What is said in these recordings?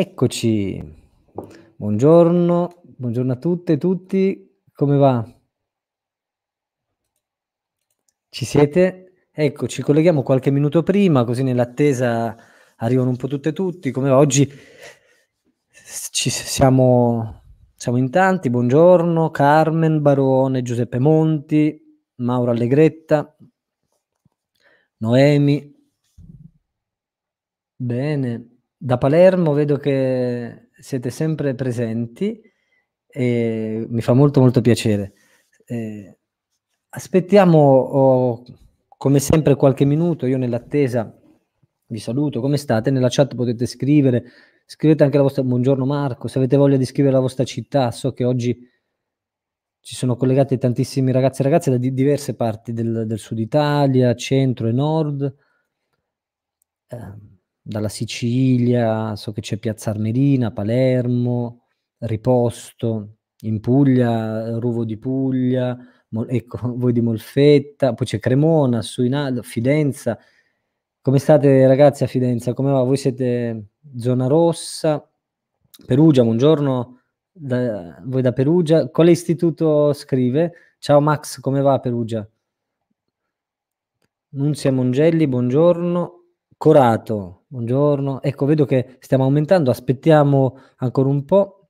Eccoci, buongiorno, buongiorno a tutte e tutti, come va? Ci siete? Ecco, ci colleghiamo qualche minuto prima, così nell'attesa arrivano un po' tutte e tutti. Come va? Oggi ci siamo, siamo in tanti, buongiorno, Carmen Barone, Giuseppe Monti, Mauro Allegretta, Noemi. Bene. Da Palermo vedo che siete sempre presenti e mi fa molto molto piacere. Eh, aspettiamo oh, come sempre qualche minuto, io nell'attesa vi saluto, come state? Nella chat potete scrivere, scrivete anche la vostra buongiorno Marco, se avete voglia di scrivere la vostra città, so che oggi ci sono collegati tantissimi ragazzi e ragazze da di diverse parti del, del sud Italia, centro e nord. Eh, dalla Sicilia, so che c'è Piazza Armerina, Palermo, Riposto, in Puglia, Ruvo di Puglia, Mo- ecco, voi di Molfetta, poi c'è Cremona, Suinaldo, Fidenza. Come state ragazzi a Fidenza? Come va? Voi siete zona rossa? Perugia, buongiorno, da, voi da Perugia. Quale istituto scrive? Ciao Max, come va Perugia? Nunzia Mongelli, buongiorno. Corato, buongiorno. Ecco, vedo che stiamo aumentando, aspettiamo ancora un po'.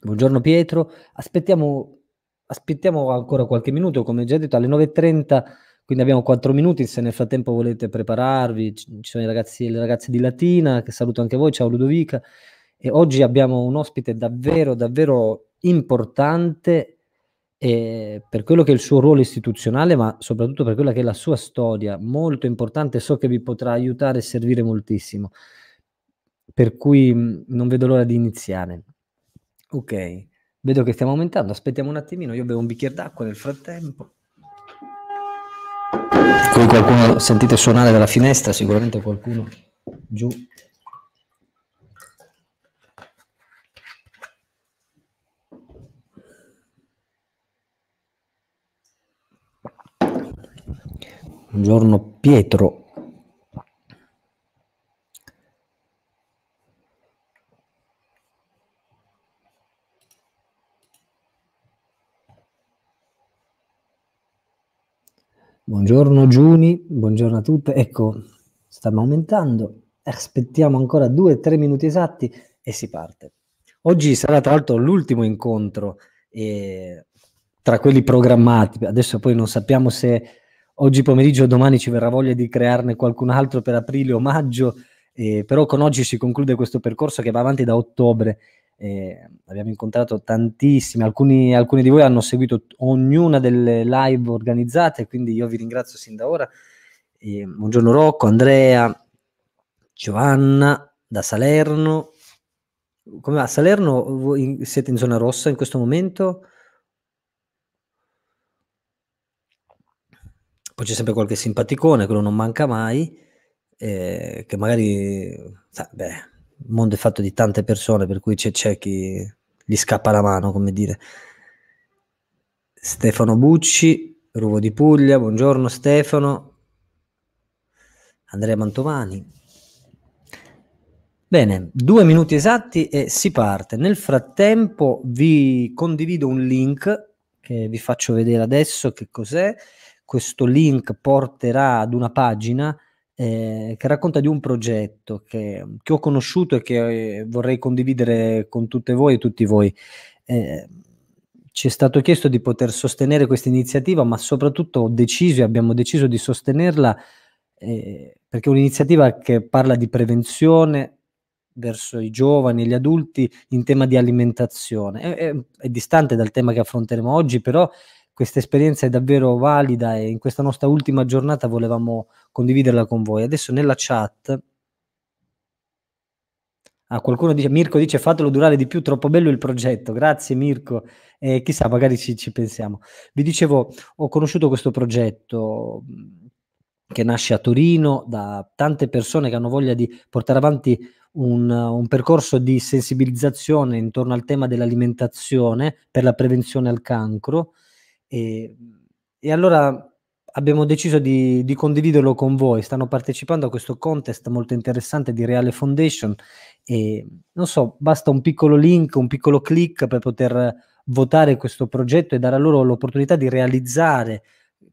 Buongiorno Pietro, aspettiamo, aspettiamo ancora qualche minuto, come già detto, alle 9.30, quindi abbiamo 4 minuti, se nel frattempo volete prepararvi, ci sono i ragazzi e le ragazze di Latina, che saluto anche voi, ciao Ludovica. E oggi abbiamo un ospite davvero, davvero importante e per quello che è il suo ruolo istituzionale, ma soprattutto per quella che è la sua storia, molto importante, so che vi potrà aiutare e servire moltissimo. Per cui non vedo l'ora di iniziare. Ok, vedo che stiamo aumentando, aspettiamo un attimino, io bevo un bicchiere d'acqua nel frattempo. Qui qualcuno sentite suonare dalla finestra, sicuramente qualcuno giù Buongiorno Pietro. Buongiorno Giuni, buongiorno a tutte. Ecco, stanno aumentando. Aspettiamo ancora due o tre minuti esatti e si parte. Oggi sarà tra l'altro l'ultimo incontro eh, tra quelli programmati. Adesso poi non sappiamo se oggi pomeriggio o domani ci verrà voglia di crearne qualcun altro per aprile o maggio, eh, però con oggi si conclude questo percorso che va avanti da ottobre. Eh, abbiamo incontrato tantissimi, alcuni, alcuni, di voi hanno seguito ognuna delle live organizzate, quindi io vi ringrazio sin da ora. Eh, buongiorno Rocco, Andrea, Giovanna da Salerno. Come va? Salerno, siete in zona rossa in questo momento? Poi c'è sempre qualche simpaticone, quello non manca mai, eh, che magari, sa, beh, il mondo è fatto di tante persone, per cui c'è, c'è chi gli scappa la mano, come dire. Stefano Bucci, Ruvo di Puglia, buongiorno Stefano. Andrea Mantovani. Bene, due minuti esatti e si parte. Nel frattempo vi condivido un link che vi faccio vedere adesso che cos'è questo link porterà ad una pagina eh, che racconta di un progetto che, che ho conosciuto e che eh, vorrei condividere con tutte voi e tutti voi. Eh, ci è stato chiesto di poter sostenere questa iniziativa, ma soprattutto ho deciso e abbiamo deciso di sostenerla eh, perché è un'iniziativa che parla di prevenzione verso i giovani e gli adulti in tema di alimentazione. È, è, è distante dal tema che affronteremo oggi, però questa esperienza è davvero valida e in questa nostra ultima giornata volevamo condividerla con voi. Adesso nella chat Ah, qualcuno dice, Mirko dice fatelo durare di più, troppo bello il progetto. Grazie Mirko. Eh, chissà, magari ci, ci, pensiamo. Vi dicevo, ho conosciuto questo progetto che nasce a Torino da tante persone che hanno voglia di portare avanti un, un percorso di sensibilizzazione intorno al tema dell'alimentazione per la prevenzione al cancro e, e allora abbiamo deciso di, di, condividerlo con voi. Stanno partecipando a questo contest molto interessante di Reale Foundation e non so, basta un piccolo link, un piccolo click per poter votare questo progetto e dare a loro l'opportunità di realizzare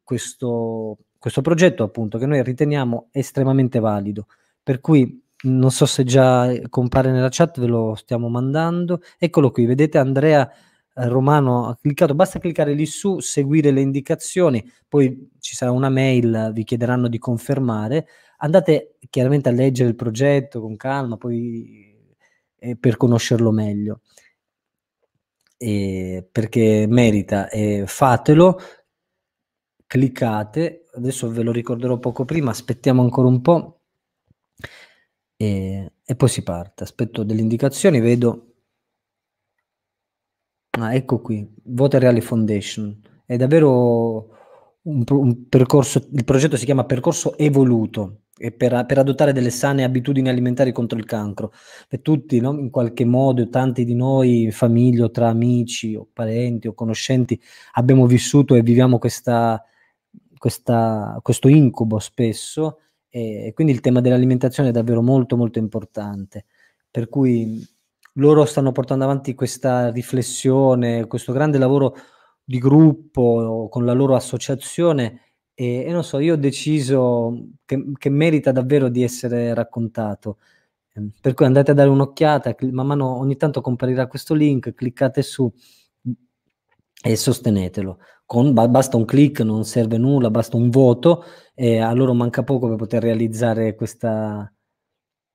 questo, questo progetto appunto che noi riteniamo estremamente valido. Per cui non so se già compare nella chat, ve lo stiamo mandando. Eccolo qui, vedete Andrea Romano ha cliccato, basta cliccare lì su, seguire le indicazioni, poi ci sarà una mail, vi chiederanno di confermare. Andate chiaramente a leggere il progetto con calma, poi eh, per conoscerlo meglio. E perché merita, e fatelo, cliccate, adesso ve lo ricorderò poco prima, aspettiamo ancora un po' e, e poi si parte. Aspetto delle indicazioni, vedo Ah, ecco qui, Voter Reale Foundation. È davvero un, un percorso, il progetto si chiama Percorso Evoluto per, per, adottare delle sane abitudini alimentari contro il cancro. Per tutti, no? in qualche modo, tanti di noi, famiglie o tra amici o parenti o conoscenti, abbiamo vissuto e viviamo questa, questa, questo incubo spesso e quindi il tema dell'alimentazione è davvero molto molto importante. Per cui loro stanno portando avanti questa riflessione, questo grande lavoro di gruppo con la loro associazione e, e non so, io ho deciso che, che, merita davvero di essere raccontato. Ehm, per cui andate a dare un'occhiata, man mano ogni tanto comparirà questo link, cliccate su e sostenetelo. Con, basta un click, non serve nulla, basta un voto e a loro manca poco per poter realizzare questa,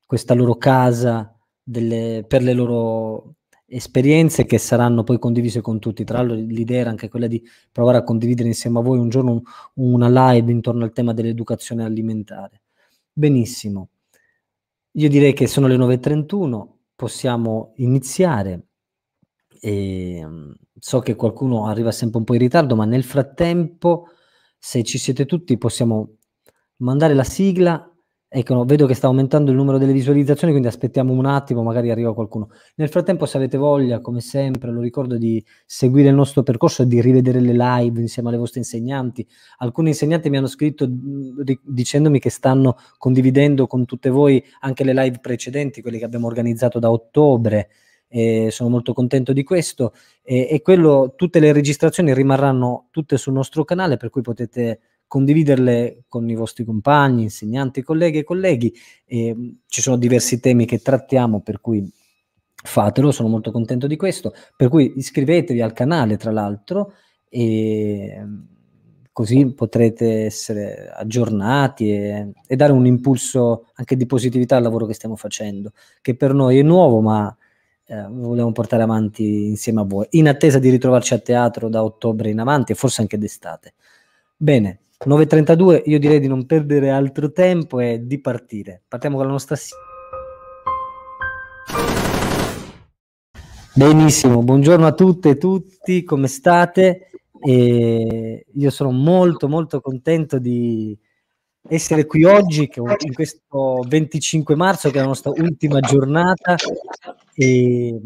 questa loro casa delle, per le loro esperienze che saranno poi condivise con tutti. Tra l'altro l'idea era anche quella di provare a condividere insieme a voi un giorno una live intorno al tema dell'educazione alimentare. Benissimo. Io direi che sono le 9.31, possiamo iniziare. E, mm, so che qualcuno arriva sempre un po' in ritardo, ma nel frattempo, se ci siete tutti, possiamo mandare la sigla Ecco, vedo che sta aumentando il numero delle visualizzazioni, quindi aspettiamo un attimo, magari arriva qualcuno. Nel frattempo, se avete voglia, come sempre, lo ricordo di seguire il nostro percorso e di rivedere le live insieme alle vostre insegnanti. Alcuni insegnanti mi hanno scritto dicendomi che stanno condividendo con tutte voi anche le live precedenti, quelle che abbiamo organizzato da ottobre. E sono molto contento di questo e, e quello, tutte le registrazioni rimarranno tutte sul nostro canale per cui potete condividerle con i vostri compagni, insegnanti, colleghe e colleghi. E, ci sono diversi temi che trattiamo, per cui fatelo, sono molto contento di questo. Per cui iscrivetevi al canale, tra l'altro, e così potrete essere aggiornati e, e, dare un impulso anche di positività al lavoro che stiamo facendo, che per noi è nuovo, ma eh, vogliamo portare avanti insieme a voi, in attesa di ritrovarci a teatro da ottobre in avanti e forse anche d'estate. Bene, 9.32, io direi di non perdere altro tempo e di partire. Partiamo con la nostra... Benissimo, buongiorno a tutte e tutti, come state? E io sono molto molto contento di essere qui oggi, in questo 25 marzo, che è la nostra ultima giornata di,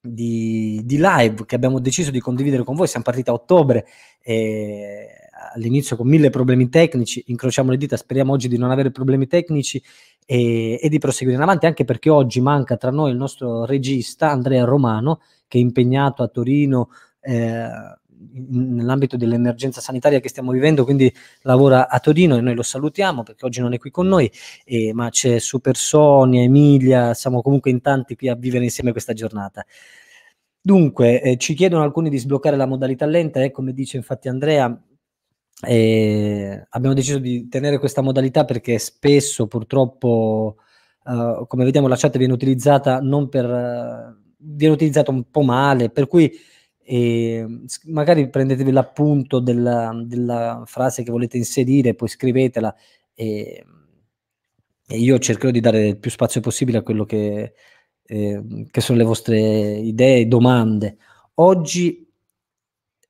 di live che abbiamo deciso di condividere con voi. Siamo partiti a ottobre. E all'inizio con mille problemi tecnici, incrociamo le dita, speriamo oggi di non avere problemi tecnici e, e, di proseguire in avanti, anche perché oggi manca tra noi il nostro regista Andrea Romano, che è impegnato a Torino eh, nell'ambito dell'emergenza sanitaria che stiamo vivendo, quindi lavora a Torino e noi lo salutiamo perché oggi non è qui con noi, eh, ma c'è Super Sonia, Emilia, siamo comunque in tanti qui a vivere insieme questa giornata. Dunque, eh, ci chiedono alcuni di sbloccare la modalità lenta e come dice infatti Andrea, e abbiamo deciso di tenere questa modalità perché spesso purtroppo, uh, come vediamo, la chat viene utilizzata non per uh, viene utilizzata un po' male, per cui eh, magari prendetevi l'appunto della, della, frase che volete inserire, poi scrivetela e, e, io cercherò di dare il più spazio possibile a quello che, eh, che sono le vostre idee domande. Oggi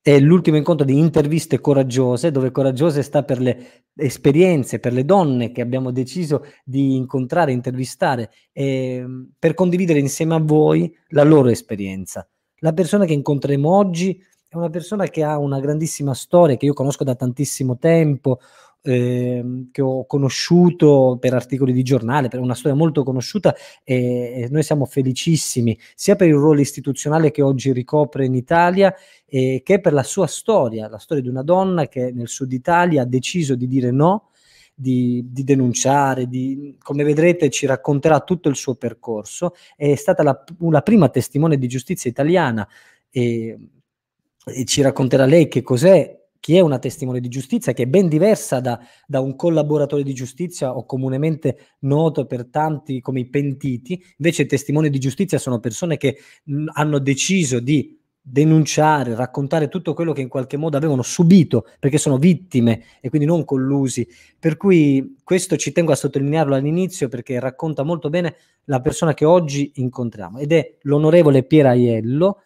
è l'ultimo incontro di interviste coraggiose, dove coraggiose sta per le esperienze, per le donne che abbiamo deciso di incontrare, intervistare, eh, per condividere insieme a voi la loro esperienza. La persona che incontreremo oggi è una persona che ha una grandissima storia che io conosco da tantissimo tempo, eh, che ho conosciuto per articoli di giornale, per una storia molto conosciuta e, e, noi siamo felicissimi sia per il ruolo istituzionale che oggi ricopre in Italia eh, che per la sua storia, la storia di una donna che nel sud Italia ha deciso di dire no di, di, denunciare, di, come vedrete ci racconterà tutto il suo percorso, è stata la, la prima testimone di giustizia italiana e, e, ci racconterà lei che cos'è, chi è una testimone di giustizia, che è ben diversa da, da un collaboratore di giustizia o comunemente noto per tanti come i pentiti, invece i testimoni di giustizia sono persone che mh, hanno deciso di denunciare, raccontare tutto quello che in qualche modo avevano subito perché sono vittime e quindi non collusi. Per cui questo ci tengo a sottolinearlo all'inizio perché racconta molto bene la persona che oggi incontriamo ed è l'onorevole Piera Aiello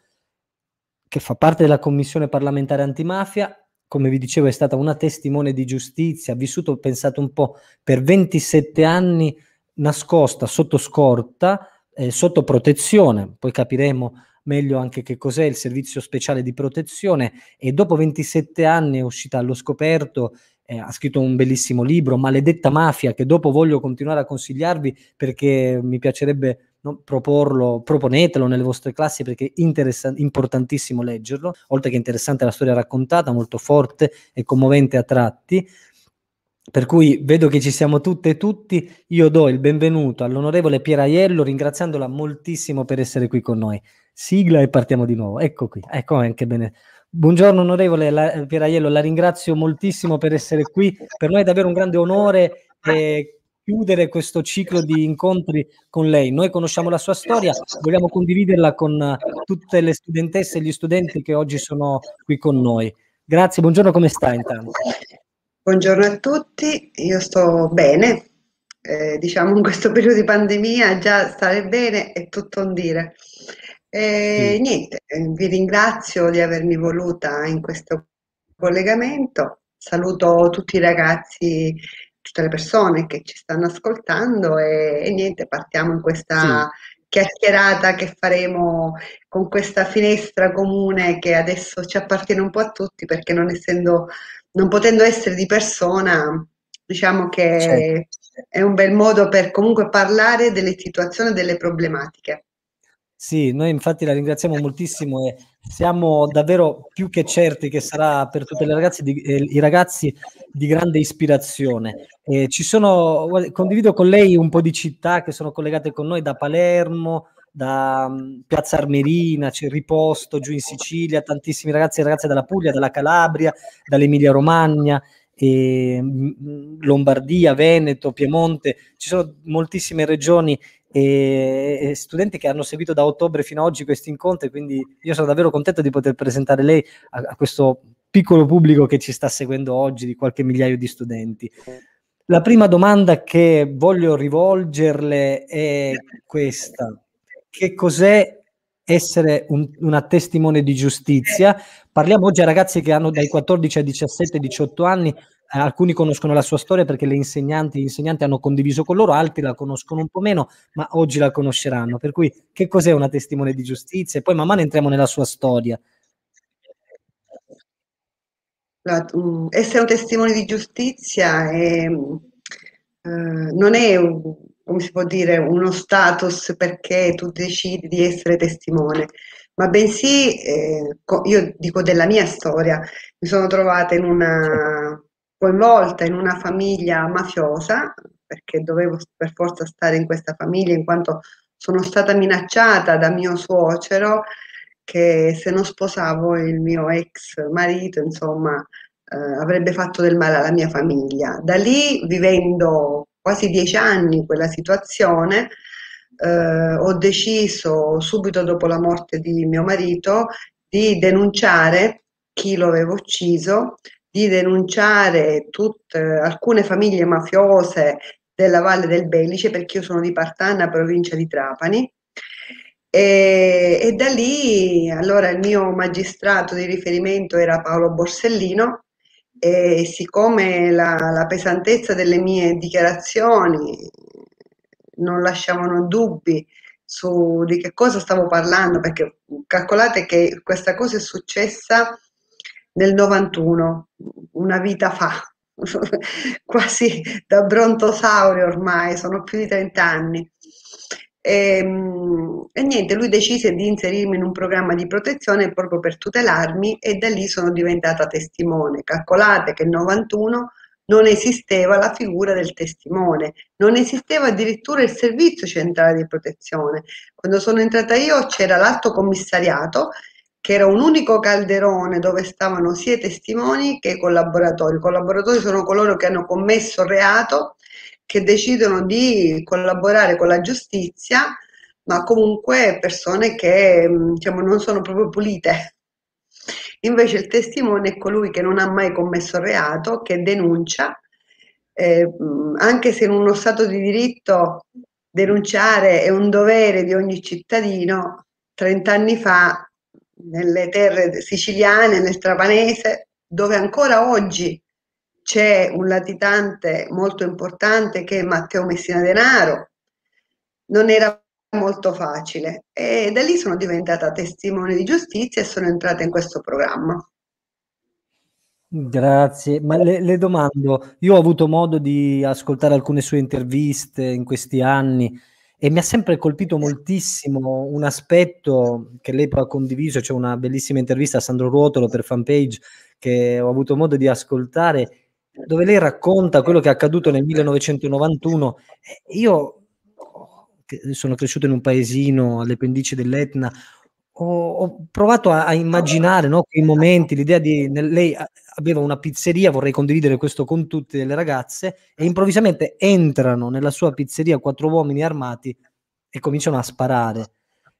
che fa parte della commissione parlamentare antimafia. Come vi dicevo, è stata una testimone di giustizia, ha vissuto, pensate un po', per 27 anni nascosta sotto scorta, eh, sotto protezione. Poi capiremo meglio anche che cos'è il servizio speciale di protezione e dopo 27 anni è uscita allo scoperto eh, ha scritto un bellissimo libro, Maledetta Mafia, che dopo voglio continuare a consigliarvi perché mi piacerebbe no, proporlo, proponetelo nelle vostre classi perché è importantissimo leggerlo, oltre che interessante la storia raccontata, molto forte e commovente a tratti. Per cui vedo che ci siamo tutte e tutti. Io do il benvenuto all'onorevole Pieraiello, ringraziandola moltissimo per essere qui con noi. Sigla e partiamo di nuovo. Ecco qui, ecco anche bene. Buongiorno onorevole la, Pieraiello, la ringrazio moltissimo per essere qui. Per noi è davvero un grande onore eh, chiudere questo ciclo di incontri con lei. Noi conosciamo la sua storia, vogliamo condividerla con tutte le studentesse e gli studenti che oggi sono qui con noi. Grazie, buongiorno, come sta intanto? Buongiorno a tutti, io sto bene, eh, diciamo in questo periodo di pandemia già stare bene è tutto un dire. E, sì. Niente, eh, vi ringrazio di avermi voluta in questo collegamento, saluto tutti i ragazzi, tutte le persone che ci stanno ascoltando e, e niente, partiamo in questa... Sì chiacchierata che faremo con questa finestra comune che adesso ci appartiene un po' a tutti perché non essendo non potendo essere di persona, diciamo che certo. è un bel modo per comunque parlare delle situazioni e delle problematiche. Sì, noi infatti la ringraziamo moltissimo e siamo davvero più che certi che sarà per tutte le ragazze di, eh, i ragazzi di grande ispirazione. Eh, ci sono, condivido con lei un po' di città che sono collegate con noi da Palermo, da um, Piazza Armerina, c'è Riposto giù in Sicilia, tantissimi ragazzi e ragazze dalla Puglia, dalla Calabria, dall'Emilia Romagna, e, mh, Lombardia, Veneto, Piemonte, ci sono moltissime regioni e, studenti che hanno seguito da ottobre fino ad oggi questi incontri, quindi io sono davvero contento di poter presentare lei a, a questo piccolo pubblico che ci sta seguendo oggi, di qualche migliaio di studenti. La prima domanda che voglio rivolgerle è questa che cos'è essere un, una testimone di giustizia. Parliamo oggi a ragazzi che hanno dai 14 ai 17, 18 anni, alcuni conoscono la sua storia perché le insegnanti, gli insegnanti hanno condiviso con loro, altri la conoscono un po' meno, ma oggi la conosceranno. Per cui che cos'è una testimone di giustizia? E poi man mano entriamo nella sua storia. La, um, essere un testimone di giustizia è, uh, non è un, come si può dire, uno status perché tu decidi di essere testimone, ma bensì, eh, io dico della mia storia, mi sono trovata in una, coinvolta in una famiglia mafiosa, perché dovevo per forza stare in questa famiglia in quanto sono stata minacciata da mio suocero che se non sposavo il mio ex marito, insomma, eh, avrebbe fatto del male alla mia famiglia. Da lì, vivendo quasi dieci anni quella situazione, eh, ho deciso subito dopo la morte di mio marito di denunciare chi lo aveva ucciso, di denunciare tutte, alcune famiglie mafiose della Valle del Belice, perché io sono di Partana, provincia di Trapani. E, e da lì allora il mio magistrato di riferimento era Paolo Borsellino, e siccome la, la pesantezza delle mie dichiarazioni non lasciavano dubbi su di che cosa stavo parlando, perché calcolate che questa cosa è successa nel 91, una vita fa, quasi da brontosaurio ormai, sono più di 30 anni. E, ehm, e, niente, lui decise di inserirmi in un programma di protezione proprio per tutelarmi e da lì sono diventata testimone. Calcolate che nel 91 non esisteva la figura del testimone, non esisteva addirittura il servizio centrale di protezione. Quando sono entrata io c'era l'alto commissariato che era un unico calderone dove stavano sia i testimoni che i collaboratori. I collaboratori sono coloro che hanno commesso reato, che decidono di collaborare con la giustizia, ma comunque persone che diciamo, non sono proprio pulite. Invece il testimone è colui che non ha mai commesso reato, che denuncia, eh, anche se in uno Stato di diritto denunciare è un dovere di ogni cittadino, 30 anni fa nelle terre siciliane, nel trapanese, dove ancora oggi c'è un latitante molto importante che è Matteo Messina Denaro, non era molto facile e da lì sono diventata testimone di giustizia e sono entrata in questo programma. Grazie, ma le, le, domando, io ho avuto modo di ascoltare alcune sue interviste in questi anni e mi ha sempre colpito moltissimo un aspetto che lei poi ha condiviso, c'è una bellissima intervista a Sandro Ruotolo per fanpage che ho avuto modo di ascoltare, dove lei racconta quello che è accaduto nel 1991. Io sono cresciuto in un paesino alle pendici dell'Etna, ho, ho provato a, a immaginare no, quei momenti, l'idea di lei aveva una pizzeria, vorrei condividere questo con tutte le ragazze, e improvvisamente entrano nella sua pizzeria quattro uomini armati e cominciano a sparare.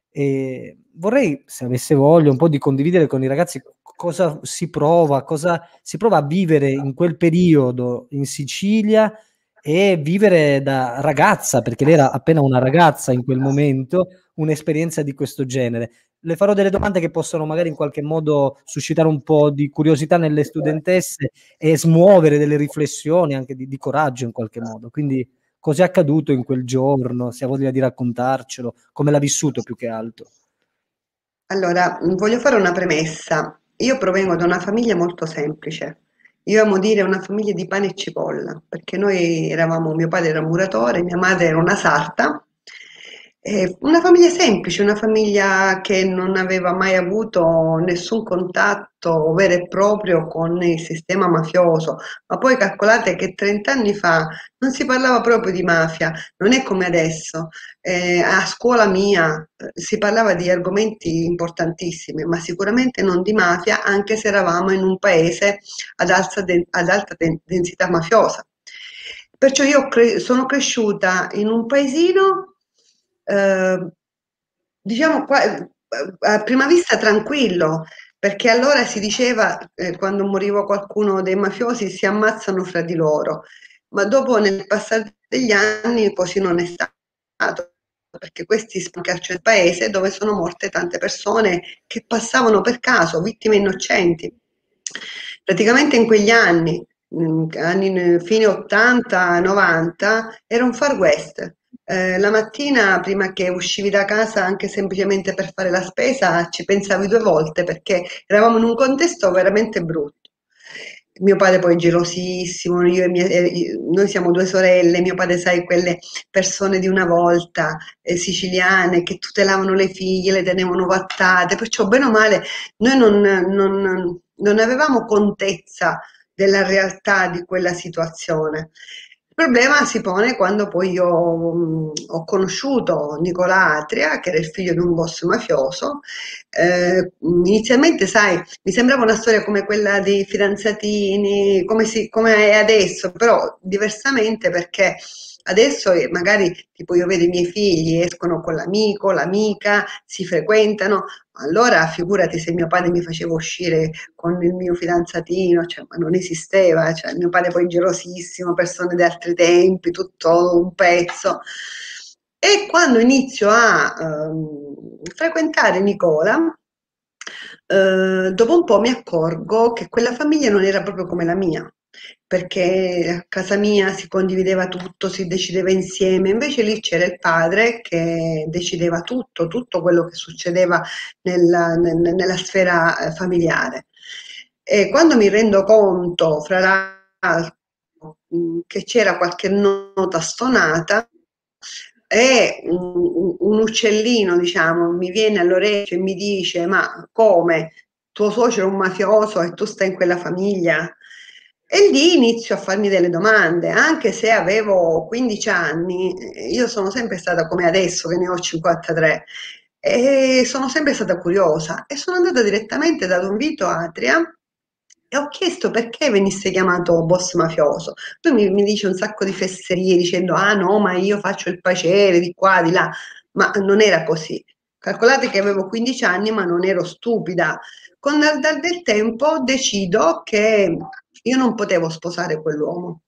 E vorrei, se avesse voglia, un po' di condividere con i ragazzi cosa si prova, cosa si prova a vivere in quel periodo in Sicilia e vivere da ragazza, perché lei era appena una ragazza in quel momento, un'esperienza di questo genere le farò delle domande che possono magari in qualche modo suscitare un po' di curiosità nelle studentesse e smuovere delle riflessioni anche di, di coraggio in qualche modo. Quindi cos'è accaduto in quel giorno? Se ha voglia di raccontarcelo, come l'ha vissuto più che altro. Allora, voglio fare una premessa. Io provengo da una famiglia molto semplice. Io amo dire una famiglia di pane e cipolla, perché noi eravamo, mio padre era un muratore, mia madre era una sarta eh, una famiglia semplice, una famiglia che non aveva mai avuto nessun contatto vero e proprio con il sistema mafioso, ma poi calcolate che 30 anni fa non si parlava proprio di mafia, non è come adesso. Eh, a scuola mia eh, si parlava di argomenti importantissimi, ma sicuramente non di mafia, anche se eravamo in un paese ad alta, de- ad alta densità mafiosa. Perciò io cre- sono cresciuta in un paesino Ehm, diciamo qua, eh, a prima vista tranquillo, perché allora si diceva, eh, quando moriva qualcuno dei mafiosi, si ammazzano fra di loro, ma dopo nel passare degli anni così non è stato, perché questi spancarci il paese dove sono morte tante persone che passavano per caso, vittime innocenti. Praticamente in quegli anni, anni fine 80-90, era un far west, eh, la mattina, prima che uscivi da casa anche semplicemente per fare la spesa, ci pensavi due volte perché eravamo in un contesto veramente brutto. Mio padre poi gelosissimo, io e mia, eh, noi siamo due sorelle, mio padre sai quelle persone di una volta, eh, siciliane, che tutelavano le figlie, le tenevano vattate, perciò bene o male noi non, non, non avevamo contezza della realtà di quella situazione. Il problema si pone quando poi io mh, ho conosciuto Nicola Atria, che era il figlio di un boss mafioso. Eh, inizialmente, sai, mi sembrava una storia come quella dei fidanzatini, come, si, come è adesso, però diversamente perché Adesso eh, magari tipo io vedo i miei figli, escono con l'amico, l'amica, si frequentano, allora figurati se mio padre mi faceva uscire con il mio fidanzatino, cioè, ma non esisteva, cioè, mio padre poi gelosissimo, persone di altri tempi, tutto un pezzo. E quando inizio a ehm, frequentare Nicola, eh, dopo un po' mi accorgo che quella famiglia non era proprio come la mia perché a casa mia si condivideva tutto, si decideva insieme, invece lì c'era il padre che decideva tutto, tutto quello che succedeva nella, nella sfera eh, familiare. E quando mi rendo conto, fra l'altro, che c'era qualche nota stonata, e un, un, uccellino, diciamo, mi viene all'orecchio e mi dice: Ma come? Tuo suocero è un mafioso e tu stai in quella famiglia? E lì inizio a farmi delle domande, anche se avevo 15 anni, io sono sempre stata come adesso, che ne ho 53, e sono sempre stata curiosa e sono andata direttamente da Don Vito Atria e ho chiesto perché venisse chiamato boss mafioso. Lui mi, mi dice un sacco di fesserie dicendo ah no, ma io faccio il pacere di qua, di là, ma non era così. Calcolate che avevo 15 anni, ma non ero stupida. Con il del tempo decido che io non potevo sposare quell'uomo.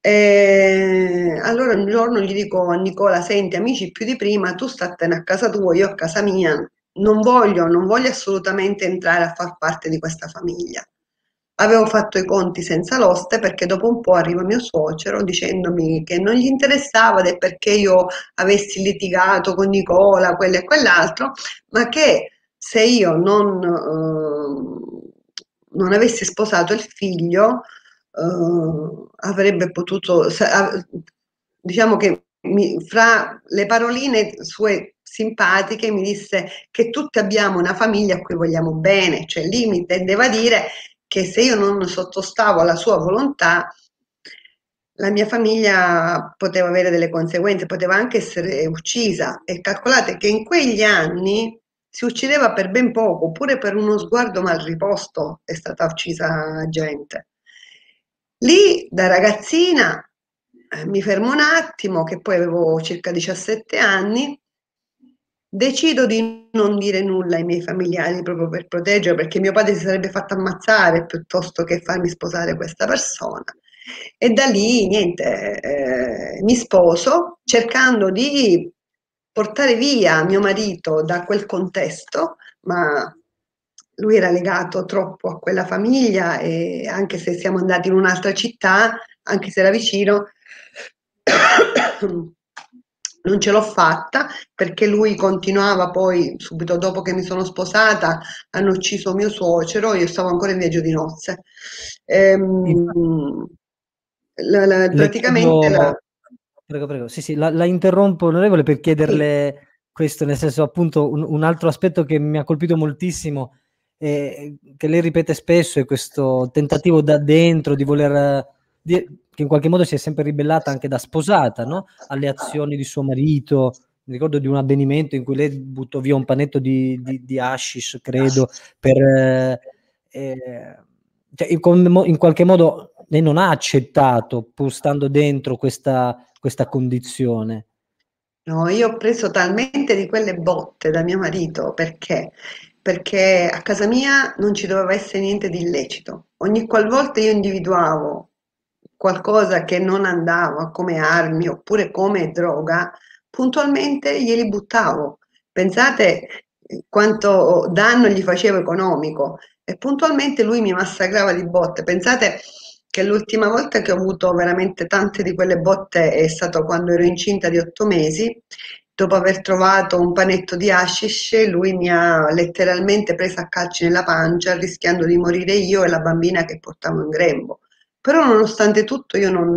E allora un giorno gli dico a Nicola, senti amici più di prima, tu statene a casa tua, io a casa mia, non voglio, non voglio assolutamente entrare a far parte di questa famiglia. Avevo fatto i conti senza l'oste perché dopo un po' arriva mio suocero dicendomi che non gli interessava del perché io avessi litigato con Nicola, quello e quell'altro, ma che se io non, eh, non avessi sposato il figlio, eh, avrebbe potuto, diciamo che mi, fra le paroline sue simpatiche mi disse che tutti abbiamo una famiglia a cui vogliamo bene, cioè lì mi tendeva a dire che se io non sottostavo alla sua volontà, la mia famiglia poteva avere delle conseguenze, poteva anche essere uccisa. E calcolate che in quegli anni si uccideva per ben poco, pure per uno sguardo mal riposto è stata uccisa gente. Lì da ragazzina eh, mi fermo un attimo, che poi avevo circa 17 anni, decido di non dire nulla ai miei familiari proprio per proteggere, perché mio padre si sarebbe fatto ammazzare piuttosto che farmi sposare questa persona. E da lì, niente, eh, mi sposo cercando di portare via mio marito da quel contesto, ma lui era legato troppo a quella famiglia e anche se siamo andati in un'altra città, anche se era vicino, non ce l'ho fatta perché lui continuava poi, subito dopo che mi sono sposata, hanno ucciso mio suocero, io stavo ancora in viaggio di nozze. Ehm, la, la, praticamente la, Prego, prego. Sì, sì, la, la interrompo, onorevole, per chiederle sì. questo, nel senso appunto un, un, altro aspetto che mi ha colpito moltissimo, eh, che lei ripete spesso, è questo tentativo da dentro di voler, di, che in qualche modo si è sempre ribellata anche da sposata, no? alle azioni di suo marito. Mi ricordo di un avvenimento in cui lei buttò via un panetto di, di, di hashish, credo, per... Eh, cioè in, qualche modo lei non ha accettato, pur stando dentro questa questa condizione? No, io ho preso talmente di quelle botte da mio marito perché perché a casa mia non ci doveva essere niente di illecito. Ogni qualvolta io individuavo qualcosa che non andava come armi oppure come droga, puntualmente glieli buttavo. Pensate quanto danno gli facevo economico e puntualmente lui mi massacrava di botte. Pensate che l'ultima volta che ho avuto veramente tante di quelle botte è stato quando ero incinta di otto mesi. Dopo aver trovato un panetto di hashish, lui mi ha letteralmente preso a calci nella pancia, rischiando di morire io e la bambina che portavo in grembo. Però nonostante tutto io non,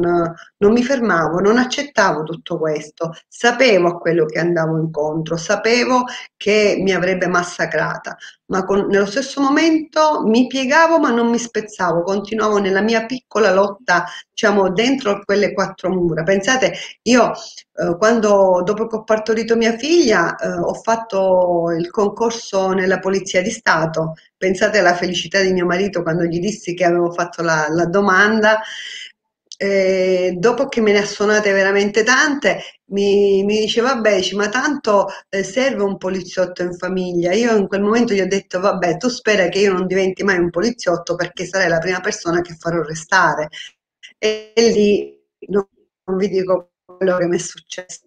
non, mi fermavo, non accettavo tutto questo, sapevo a quello che andavo incontro, sapevo che mi avrebbe massacrata, ma con, nello stesso momento mi piegavo ma non mi spezzavo, continuavo nella mia piccola lotta, diciamo, dentro quelle quattro mura. Pensate, io eh, quando, dopo che ho partorito mia figlia, eh, ho fatto il concorso nella Polizia di Stato. Pensate alla felicità di mio marito quando gli dissi che avevo fatto la, la domanda. Eh, dopo che me ne ha suonate veramente tante, mi, mi dice vabbè, ma tanto eh, serve un poliziotto in famiglia. Io in quel momento gli ho detto vabbè, tu spera che io non diventi mai un poliziotto perché sarai la prima persona che farò restare. E, e lì non, non vi dico quello che mi è successo.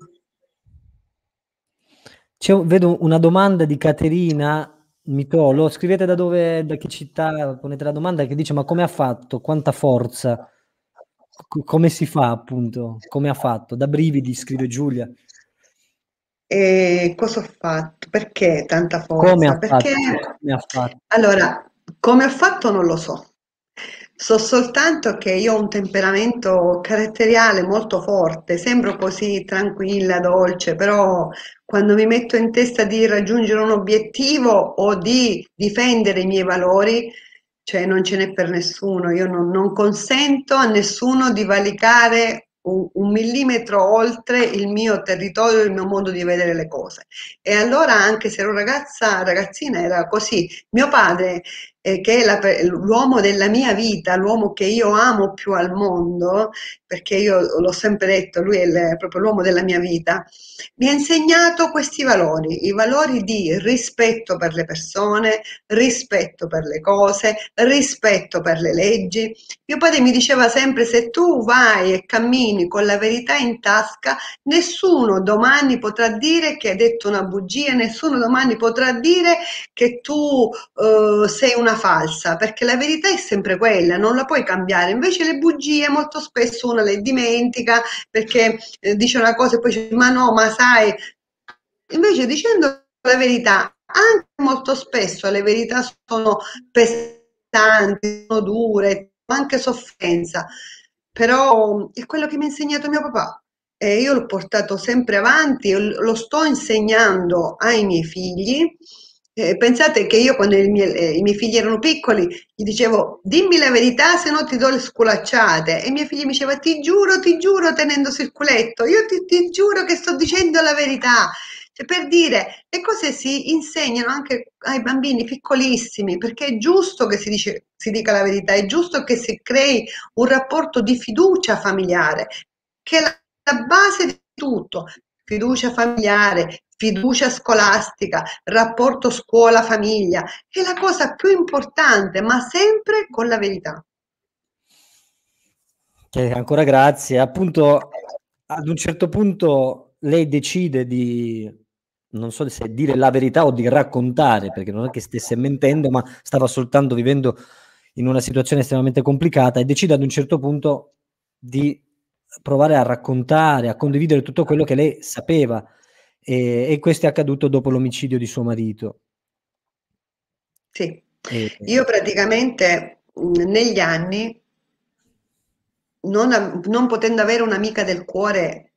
C'è, vedo una domanda di Caterina Mitolo, scrivete da dove, da che città, ponete la domanda che dice ma come ha fatto, quanta forza come si fa appunto? Come ha fatto? Da brividi, scrive Giulia. E cosa ho fatto? Perché tanta forza? Come ha Perché... fatto? Come ha fatto? Allora, come ho fatto non lo so. So soltanto che io ho un temperamento caratteriale molto forte, sembro così tranquilla, dolce, però quando mi metto in testa di raggiungere un obiettivo o di difendere i miei valori, cioè non ce n'è per nessuno, io non, non consento a nessuno di valicare un, un, millimetro oltre il mio territorio, il mio modo di vedere le cose. E allora, anche se ero ragazza, ragazzina, era così. Mio padre eh, che è l'uomo della mia vita, l'uomo che io amo più al mondo, perché io l'ho sempre detto, lui è il, proprio l'uomo della mia vita, mi ha insegnato questi valori, i valori di rispetto per le persone, rispetto per le cose, rispetto per le leggi. Mio padre mi diceva sempre se tu vai e cammini con la verità in tasca, nessuno domani potrà dire che hai detto una bugia, nessuno domani potrà dire che tu uh, sei una falsa, perché la verità è sempre quella, non la puoi cambiare. Invece le bugie molto spesso uno le dimentica perché eh, dice una cosa e poi dice ma no, ma sai. Invece dicendo la verità, anche molto spesso le verità sono pesanti, sono dure, anche sofferenza, però è quello che mi ha insegnato mio papà. E io l'ho portato sempre avanti, lo sto insegnando ai miei figli eh, pensate che io quando i miei, eh, i miei, figli erano piccoli gli dicevo dimmi la verità se no ti do le sculacciate e i miei figli mi diceva ti giuro, ti giuro tenendosi il culetto, io ti, ti giuro che sto dicendo la verità. Cioè, per dire, le cose si insegnano anche ai bambini piccolissimi perché è giusto che si, dice, si dica la verità, è giusto che si crei un rapporto di fiducia familiare che è la, la base di tutto fiducia familiare, fiducia scolastica, rapporto scuola-famiglia, è la cosa più importante, ma sempre con la verità. Che ancora grazie. Appunto, ad un certo punto lei decide di, non so se dire la verità o di raccontare, perché non è che stesse mentendo, ma stava soltanto vivendo in una situazione estremamente complicata e decide ad un certo punto di provare a raccontare, a condividere tutto quello che lei sapeva e, e questo è accaduto dopo l'omicidio di suo marito. Sì, e, io praticamente negli anni, non, non potendo avere un'amica del cuore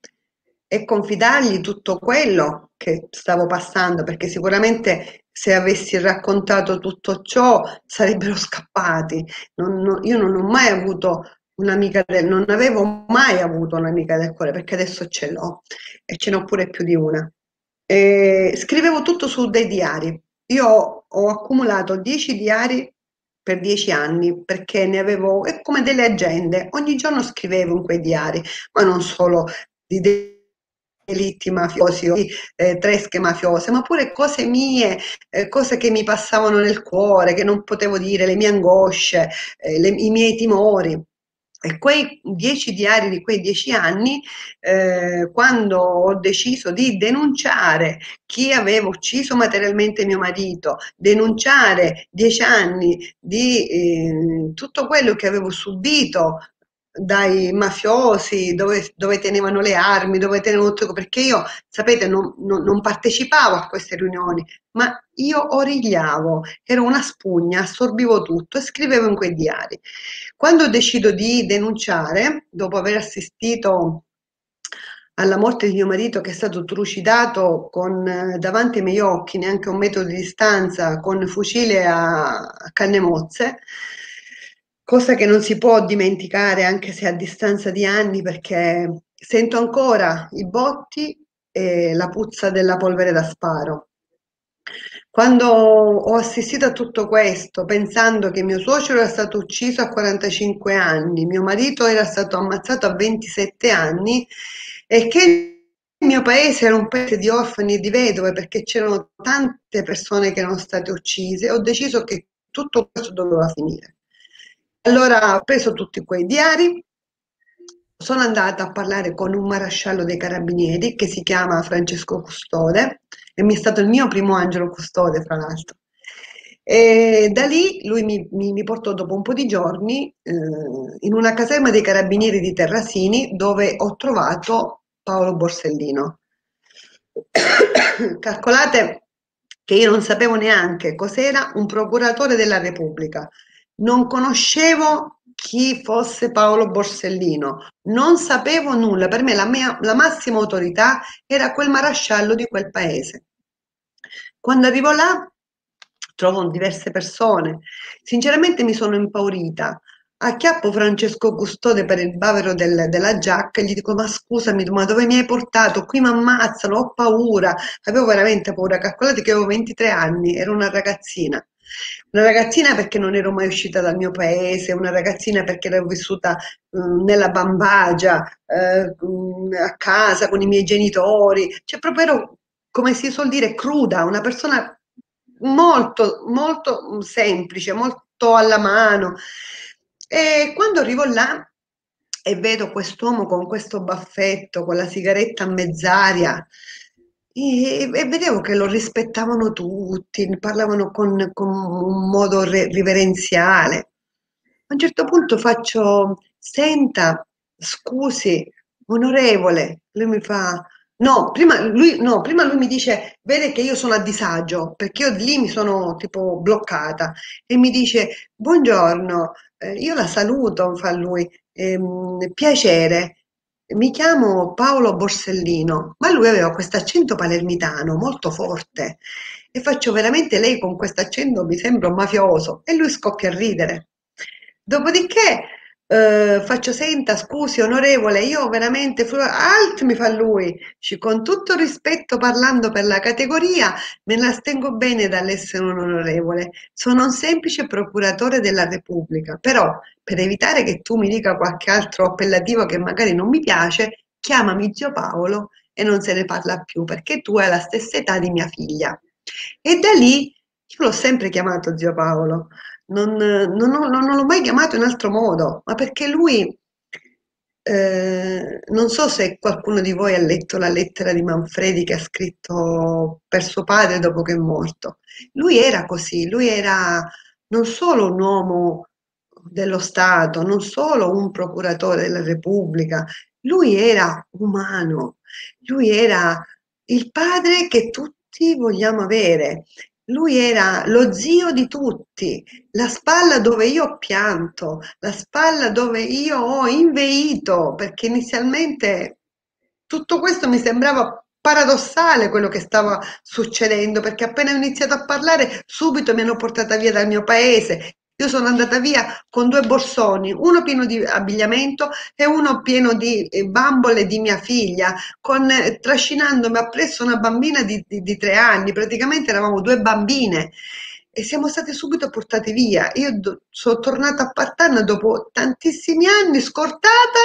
e confidargli tutto quello che stavo passando, perché sicuramente se avessi raccontato tutto ciò sarebbero scappati. Non, non, io non ho mai avuto un'amica del, non avevo mai avuto un'amica del cuore, perché adesso ce l'ho e ce n'ho pure più di una. E scrivevo tutto su dei diari. Io ho, ho accumulato 10 diari per 10 anni perché ne avevo, è come delle agende, ogni giorno scrivevo in quei diari, ma non solo di delitti mafiosi, di eh, tresche mafiose, ma pure cose mie, eh, cose che mi passavano nel cuore, che non potevo dire, le mie angosce, eh, le, i miei timori. E quei dieci diari di quei dieci anni, eh, quando ho deciso di denunciare chi aveva ucciso materialmente mio marito, denunciare dieci anni di eh, tutto quello che avevo subito dai mafiosi, dove, dove, tenevano le armi, dove tenevano tutto, perché io, sapete, non, non, non, partecipavo a queste riunioni, ma io origliavo, ero una spugna, assorbivo tutto e scrivevo in quei diari. Quando decido di denunciare, dopo aver assistito alla morte di mio marito che è stato trucidato con, davanti ai miei occhi, neanche un metro di distanza, con fucile a, a canne mozze, cosa che non si può dimenticare anche se a distanza di anni perché sento ancora i botti e la puzza della polvere da sparo. Quando ho assistito a tutto questo, pensando che mio suocero era stato ucciso a 45 anni, mio marito era stato ammazzato a 27 anni e che il mio paese era un paese di orfani e di vedove perché c'erano tante persone che erano state uccise, ho deciso che tutto questo doveva finire. Allora ho preso tutti quei diari, sono andata a parlare con un marasciallo dei carabinieri che si chiama Francesco Custode e mi è stato il mio primo angelo custode, fra l'altro. E da lì lui mi, mi, mi portò dopo un po' di giorni eh, in una caserma dei carabinieri di Terrasini dove ho trovato Paolo Borsellino. Calcolate che io non sapevo neanche cos'era un procuratore della Repubblica, non conoscevo chi fosse Paolo Borsellino, non sapevo nulla, per me la, mia, la massima autorità era quel marasciallo di quel paese. Quando arrivo là trovo diverse persone, sinceramente mi sono impaurita, acchiappo Francesco Custode per il bavero del, della giacca e gli dico ma scusami ma dove mi hai portato? Qui mi ammazzano, ho paura, avevo veramente paura, calcolate che avevo 23 anni, ero una ragazzina. Una ragazzina perché non ero mai uscita dal mio paese, una ragazzina perché ero vissuta mm, nella bambagia, eh, mh, a casa con i miei genitori, cioè proprio ero, come si suol dire, cruda, una persona molto, molto mm, semplice, molto alla mano. E quando arrivo là e vedo quest'uomo con questo baffetto, con la sigaretta a mezz'aria, e, e vedevo che lo rispettavano tutti, parlavano con, con un modo re, riverenziale. A un certo punto faccio, senta, scusi, onorevole, lui mi fa, no prima, lui, no, prima lui mi dice, vede che io sono a disagio, perché io lì mi sono tipo bloccata, e mi dice, buongiorno, eh, io la saluto, fa lui, ehm, piacere, mi chiamo Paolo Borsellino, ma lui aveva questo accento palermitano molto forte e faccio veramente lei con questo accento mi sembra un mafioso e lui scoppia a ridere. Dopodiché eh, faccio senta, scusi onorevole, io veramente alt mi fa lui, con tutto rispetto parlando per la categoria, me la stengo bene dall'essere un onorevole, sono un semplice procuratore della Repubblica, però per evitare che tu mi dica qualche altro appellativo che magari non mi piace, chiamami zio Paolo e non se ne parla più perché tu hai la stessa età di mia figlia. E da lì io l'ho sempre chiamato zio Paolo non, non, non, non l'ho mai chiamato in altro modo, ma perché lui, eh, non so se qualcuno di voi ha letto la lettera di Manfredi che ha scritto per suo padre dopo che è morto. Lui era così, lui era non solo un uomo dello Stato, non solo un procuratore della Repubblica, lui era umano, lui era il padre che tutti vogliamo avere lui era lo zio di tutti, la spalla dove io ho pianto, la spalla dove io ho inveito, perché inizialmente tutto questo mi sembrava paradossale quello che stava succedendo, perché appena ho iniziato a parlare subito mi hanno portata via dal mio paese, io sono andata via con due borsoni, uno pieno di abbigliamento e uno pieno di eh, bambole di mia figlia, con, eh, trascinandomi appresso una bambina di, di, di tre anni, praticamente eravamo due bambine e siamo state subito portate via. Io do, sono tornata a Partanna dopo tantissimi anni, scortata,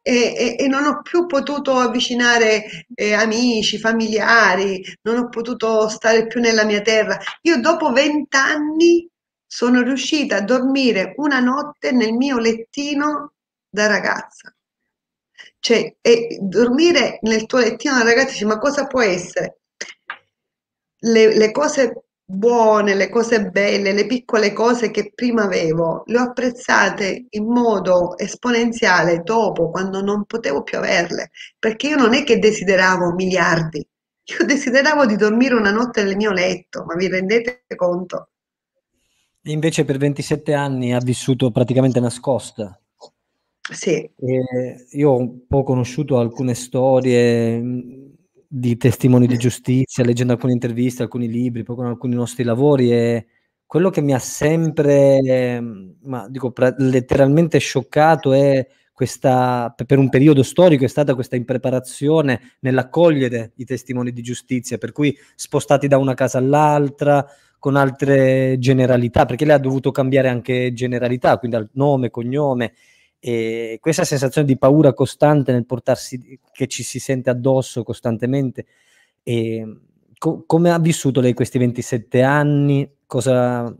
e, e, e, non ho più potuto avvicinare eh, amici, familiari, non ho potuto stare più nella mia terra. Io dopo vent'anni sono riuscita a dormire una notte nel mio lettino da ragazza. Cioè, e dormire nel tuo lettino da ragazza, dici, ma cosa può essere? Le, le cose buone, le cose belle, le piccole cose che prima avevo, le ho apprezzate in modo esponenziale dopo, quando non potevo più averle, perché io non è che desideravo miliardi, io desideravo di dormire una notte nel mio letto, ma vi rendete conto? Invece per 27 anni ha vissuto praticamente nascosta. Sì. E io ho un po' conosciuto alcune storie di testimoni di giustizia, leggendo alcune interviste, alcuni libri, poi con alcuni nostri lavori e quello che mi ha sempre, ma dico letteralmente scioccato è questa, per un periodo storico è stata questa impreparazione nell'accogliere i testimoni di giustizia, per cui spostati da una casa all'altra, con altre generalità, perché lei ha dovuto cambiare anche generalità, quindi al nome, cognome, e questa sensazione di paura costante nel portarsi, che ci si sente addosso costantemente. E, co- come ha vissuto lei questi 27 anni? Cosa,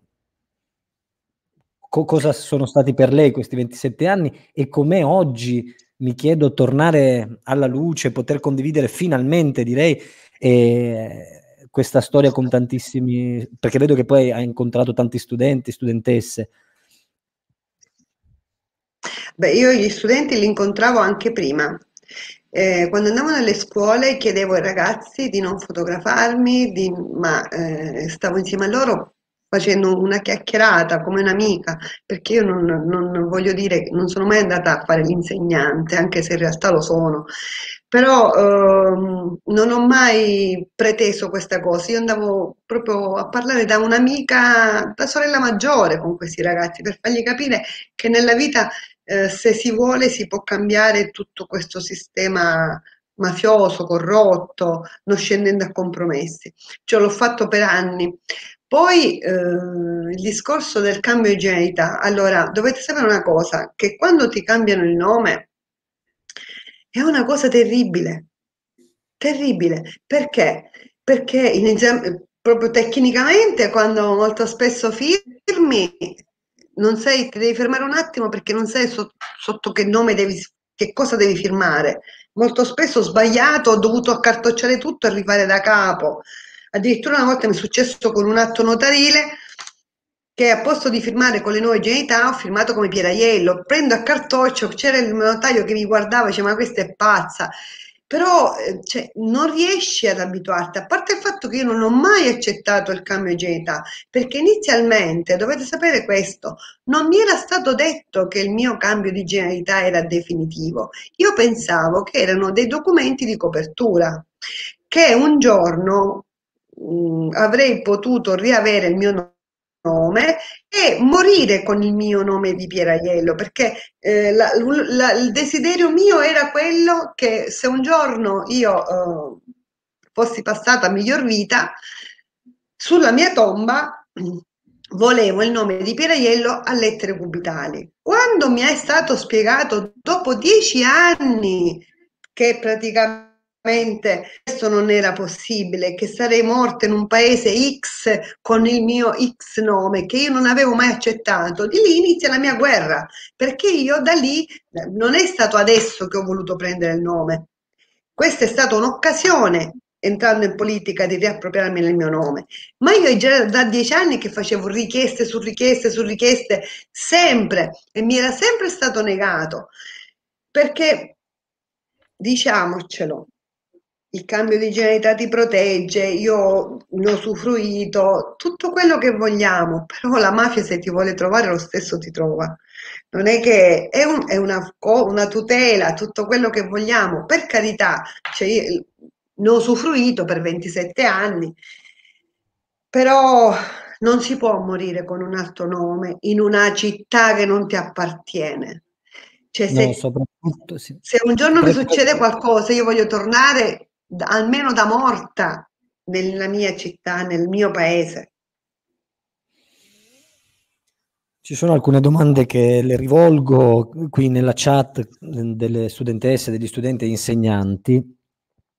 co- cosa sono stati per lei questi 27 anni e com'è oggi? Mi chiedo tornare alla luce, poter condividere finalmente, direi, eh, questa storia con tantissimi, perché vedo che poi hai incontrato tanti studenti, studentesse. Beh, io gli studenti li incontravo anche prima. Eh, quando andavo nelle scuole chiedevo ai ragazzi di non fotografarmi, di, ma eh, stavo insieme a loro facendo una chiacchierata come un'amica, perché io non, non, voglio dire, non sono mai andata a fare l'insegnante, anche se in realtà lo sono, però ehm, non ho mai preteso questa cosa, io andavo proprio a parlare da un'amica, da sorella maggiore con questi ragazzi, per fargli capire che nella vita eh, se si vuole si può cambiare tutto questo sistema mafioso, corrotto, non scendendo a compromessi. Cioè l'ho fatto per anni. Poi eh, il discorso del cambio di genità. Allora, dovete sapere una cosa, che quando ti cambiano il nome è una cosa terribile, terribile. Perché? Perché inizia, proprio tecnicamente quando molto spesso firmi non sai, ti devi fermare un attimo perché non sai sotto, sotto che nome devi, che cosa devi firmare. Molto spesso ho sbagliato, ho dovuto accartocciare tutto e rifare da capo. Addirittura una volta mi è successo con un atto notarile che a posto di firmare con le nuove genità ho firmato come Pieraiello. Prendo a cartoccio, c'era il notaio che mi guardava e diceva ma questa è pazza però eh, cioè, non riesci ad abituarti, a parte il fatto che io non ho mai accettato il cambio di genità, perché inizialmente, dovete sapere questo, non mi era stato detto che il mio cambio di genità era definitivo, io pensavo che erano dei documenti di copertura, che un giorno mh, mm, avrei potuto riavere il mio nome nome e morire con il mio nome di Pieraiello, perché eh, la, la, il desiderio mio era quello che se un giorno io eh, fossi passata a miglior vita, sulla mia tomba volevo il nome di Pieraiello a lettere cubitali. Quando mi è stato spiegato dopo dieci anni che praticamente questo non era possibile, che sarei morta in un paese X con il mio X nome che io non avevo mai accettato. Di lì inizia la mia guerra, perché io da lì non è stato adesso che ho voluto prendere il nome. Questa è stata un'occasione entrando in politica di riappropriarmi del mio nome. Ma io già da dieci anni che facevo richieste su richieste su richieste, sempre, e mi era sempre stato negato, perché diciamocelo, il cambio di genità ti protegge, io ne ho usufruito, tutto quello che vogliamo, però la mafia se ti vuole trovare lo stesso ti trova. Non è che è, un, è una, una, tutela, tutto quello che vogliamo, per carità, cioè io ne ho usufruito per 27 anni, però non si può morire con un altro nome in una città che non ti appartiene. Cioè, se, no, sì. se un giorno mi succede qualcosa, io voglio tornare almeno da morta nella mia città, nel mio paese. Ci sono alcune domande che le rivolgo qui nella chat delle studentesse, degli studenti e insegnanti.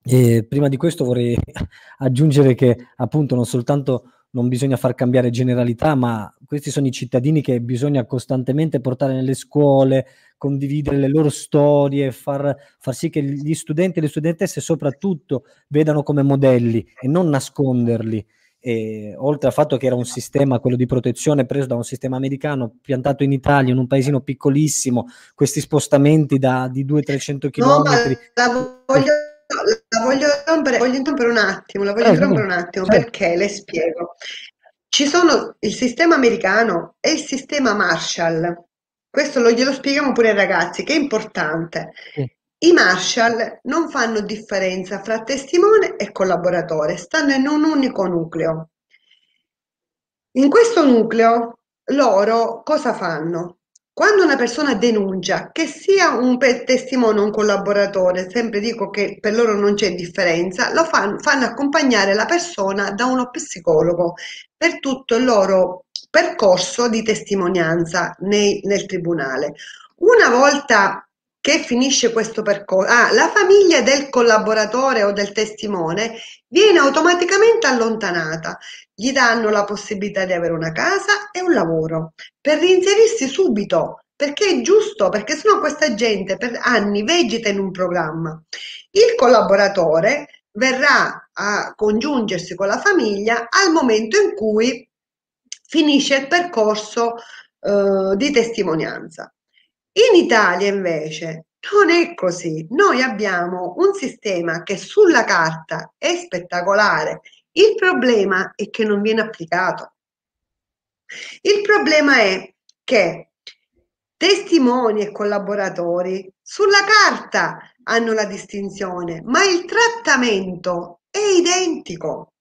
E prima di questo vorrei aggiungere che appunto non soltanto non bisogna far cambiare generalità, ma questi sono i cittadini che bisogna costantemente portare nelle scuole, condividere le loro storie, far, far sì che gli studenti e le studentesse soprattutto vedano come modelli e non nasconderli. E, oltre al fatto che era un sistema, quello di protezione, preso da un sistema americano, piantato in Italia, in un paesino piccolissimo, questi spostamenti da, di 200-300 km. No, la voglio, la voglio, rompere, voglio interrompere un attimo, la voglio eh, interrompere un attimo certo. perché le spiego. Ci sono il sistema americano e il sistema Marshall. Questo lo glielo spieghiamo pure ai ragazzi, che è importante. Sì. I Marshall non fanno differenza fra testimone e collaboratore, stanno in un unico nucleo. In questo nucleo loro cosa fanno? Quando una persona denuncia, che sia un testimone o un collaboratore, sempre dico che per loro non c'è differenza, lo fanno, fanno accompagnare la persona da uno psicologo per tutto il loro percorso di testimonianza nei, nel tribunale. Una volta che finisce questo percorso, ah, la famiglia del collaboratore o del testimone viene automaticamente allontanata, gli danno la possibilità di avere una casa e un lavoro per reinserirsi subito, perché è giusto, perché sennò questa gente per anni vegeta in un programma. Il collaboratore verrà a congiungersi con la famiglia al momento in cui finisce il percorso eh, di testimonianza. In Italia invece non è così. Noi abbiamo un sistema che sulla carta è spettacolare. Il problema è che non viene applicato. Il problema è che testimoni e collaboratori sulla carta hanno la distinzione, ma il trattamento è identico.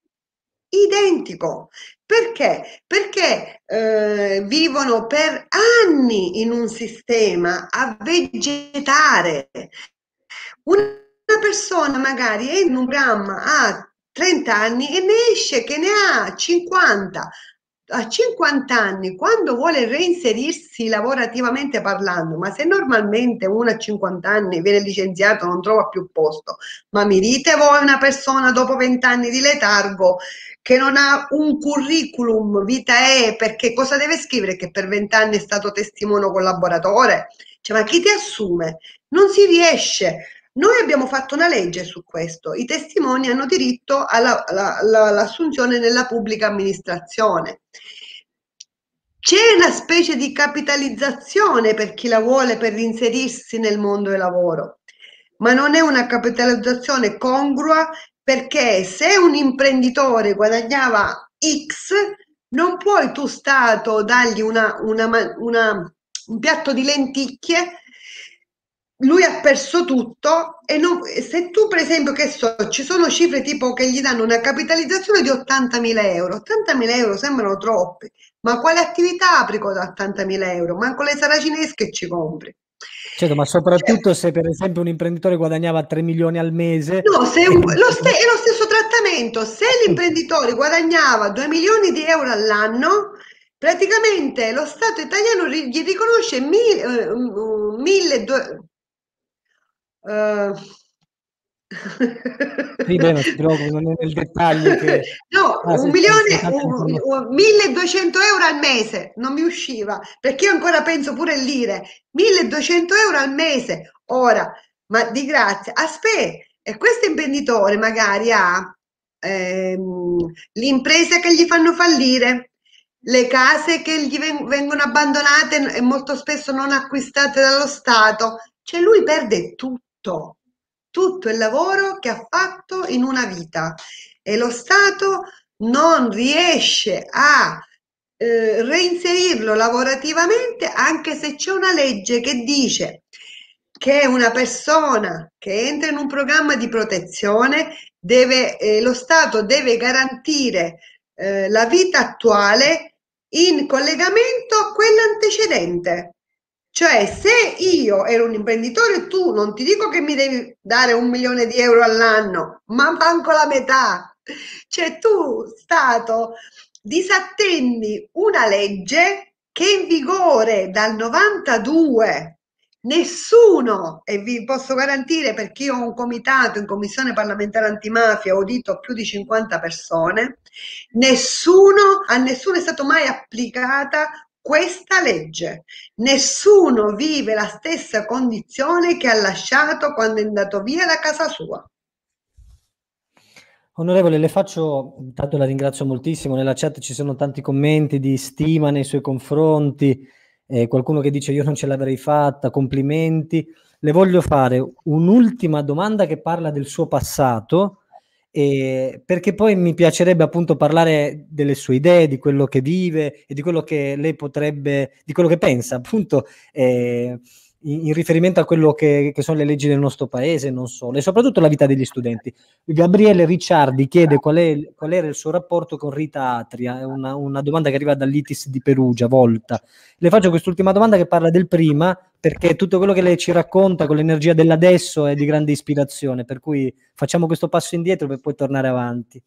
Identico. Perché? Perché eh, vivono per anni in un sistema a vegetare. Una persona magari è in un programma a 30 anni e ne esce che ne ha 50, a 50 anni, quando vuole reinserirsi lavorativamente parlando, ma se normalmente uno a 50 anni viene licenziato, non trova più posto, ma mi dite voi una persona dopo 20 anni di letargo che non ha un curriculum vita è perché cosa deve scrivere che per 20 anni è stato testimone collaboratore? Cioè, ma chi ti assume? Non si riesce. Noi abbiamo fatto una legge su questo, i testimoni hanno diritto all'assunzione alla, nella pubblica amministrazione. C'è una specie di capitalizzazione per chi la vuole per inserirsi nel mondo del lavoro, ma non è una capitalizzazione congrua perché se un imprenditore guadagnava X, non puoi tu Stato dargli una, una, una, un piatto di lenticchie lui ha perso tutto e non, se tu per esempio che so ci sono cifre tipo che gli danno una capitalizzazione di 80.000 euro 80.000 euro sembrano troppi ma quale attività apri con 80.000 euro? Manco le saracinesche ci compri Certo, ma soprattutto cioè, se per esempio un imprenditore guadagnava 3 milioni al mese. No, se un, lo st- è lo stesso trattamento. Se l'imprenditore guadagnava 2 milioni di euro all'anno, praticamente lo Stato italiano gli riconosce 1.200 Uh... sì, beh, non non è nel dettaglio che... No, ah, un milione, un, un, 1200 euro al mese, non mi usciva, perché io ancora penso pure in lire, 1200 euro al mese, ora, ma di grazia, aspetta, e questo imprenditore magari ha ehm, l'impresa che gli fanno fallire, le case che gli vengono abbandonate e molto spesso non acquistate dallo Stato, cioè lui perde tutto tutto, il lavoro che ha fatto in una vita e lo Stato non riesce a eh, reinserirlo lavorativamente anche se c'è una legge che dice che una persona che entra in un programma di protezione deve, eh, lo Stato deve garantire eh, la vita attuale in collegamento a quella antecedente. Cioè, se io ero un imprenditore, tu non ti dico che mi devi dare un milione di euro all'anno, ma manco la metà. Cioè, tu, Stato, disattendi una legge che è in vigore dal 92. Nessuno, e vi posso garantire perché io ho un comitato in commissione parlamentare antimafia, ho udito più di 50 persone, nessuno, a nessuno è stato mai applicata questa legge. Nessuno vive la stessa condizione che ha lasciato quando è andato via da casa sua. Onorevole, le faccio, intanto la ringrazio moltissimo, nella chat ci sono tanti commenti di stima nei suoi confronti, eh, qualcuno che dice io non ce l'avrei fatta, complimenti. Le voglio fare un'ultima domanda che parla del suo passato, e perché poi mi piacerebbe appunto parlare delle sue idee, di quello che vive e di quello che lei potrebbe, di quello che pensa appunto eh, in, riferimento a quello che, che, sono le leggi del nostro paese, non solo, e soprattutto la vita degli studenti. Gabriele Ricciardi chiede qual, è, qual era il suo rapporto con Rita Atria, è una, una domanda che arriva dall'ITIS di Perugia, Volta. Le faccio quest'ultima domanda che parla del prima, perché tutto quello che lei ci racconta con l'energia dell'adesso è di grande ispirazione, per cui facciamo questo passo indietro per poi tornare avanti.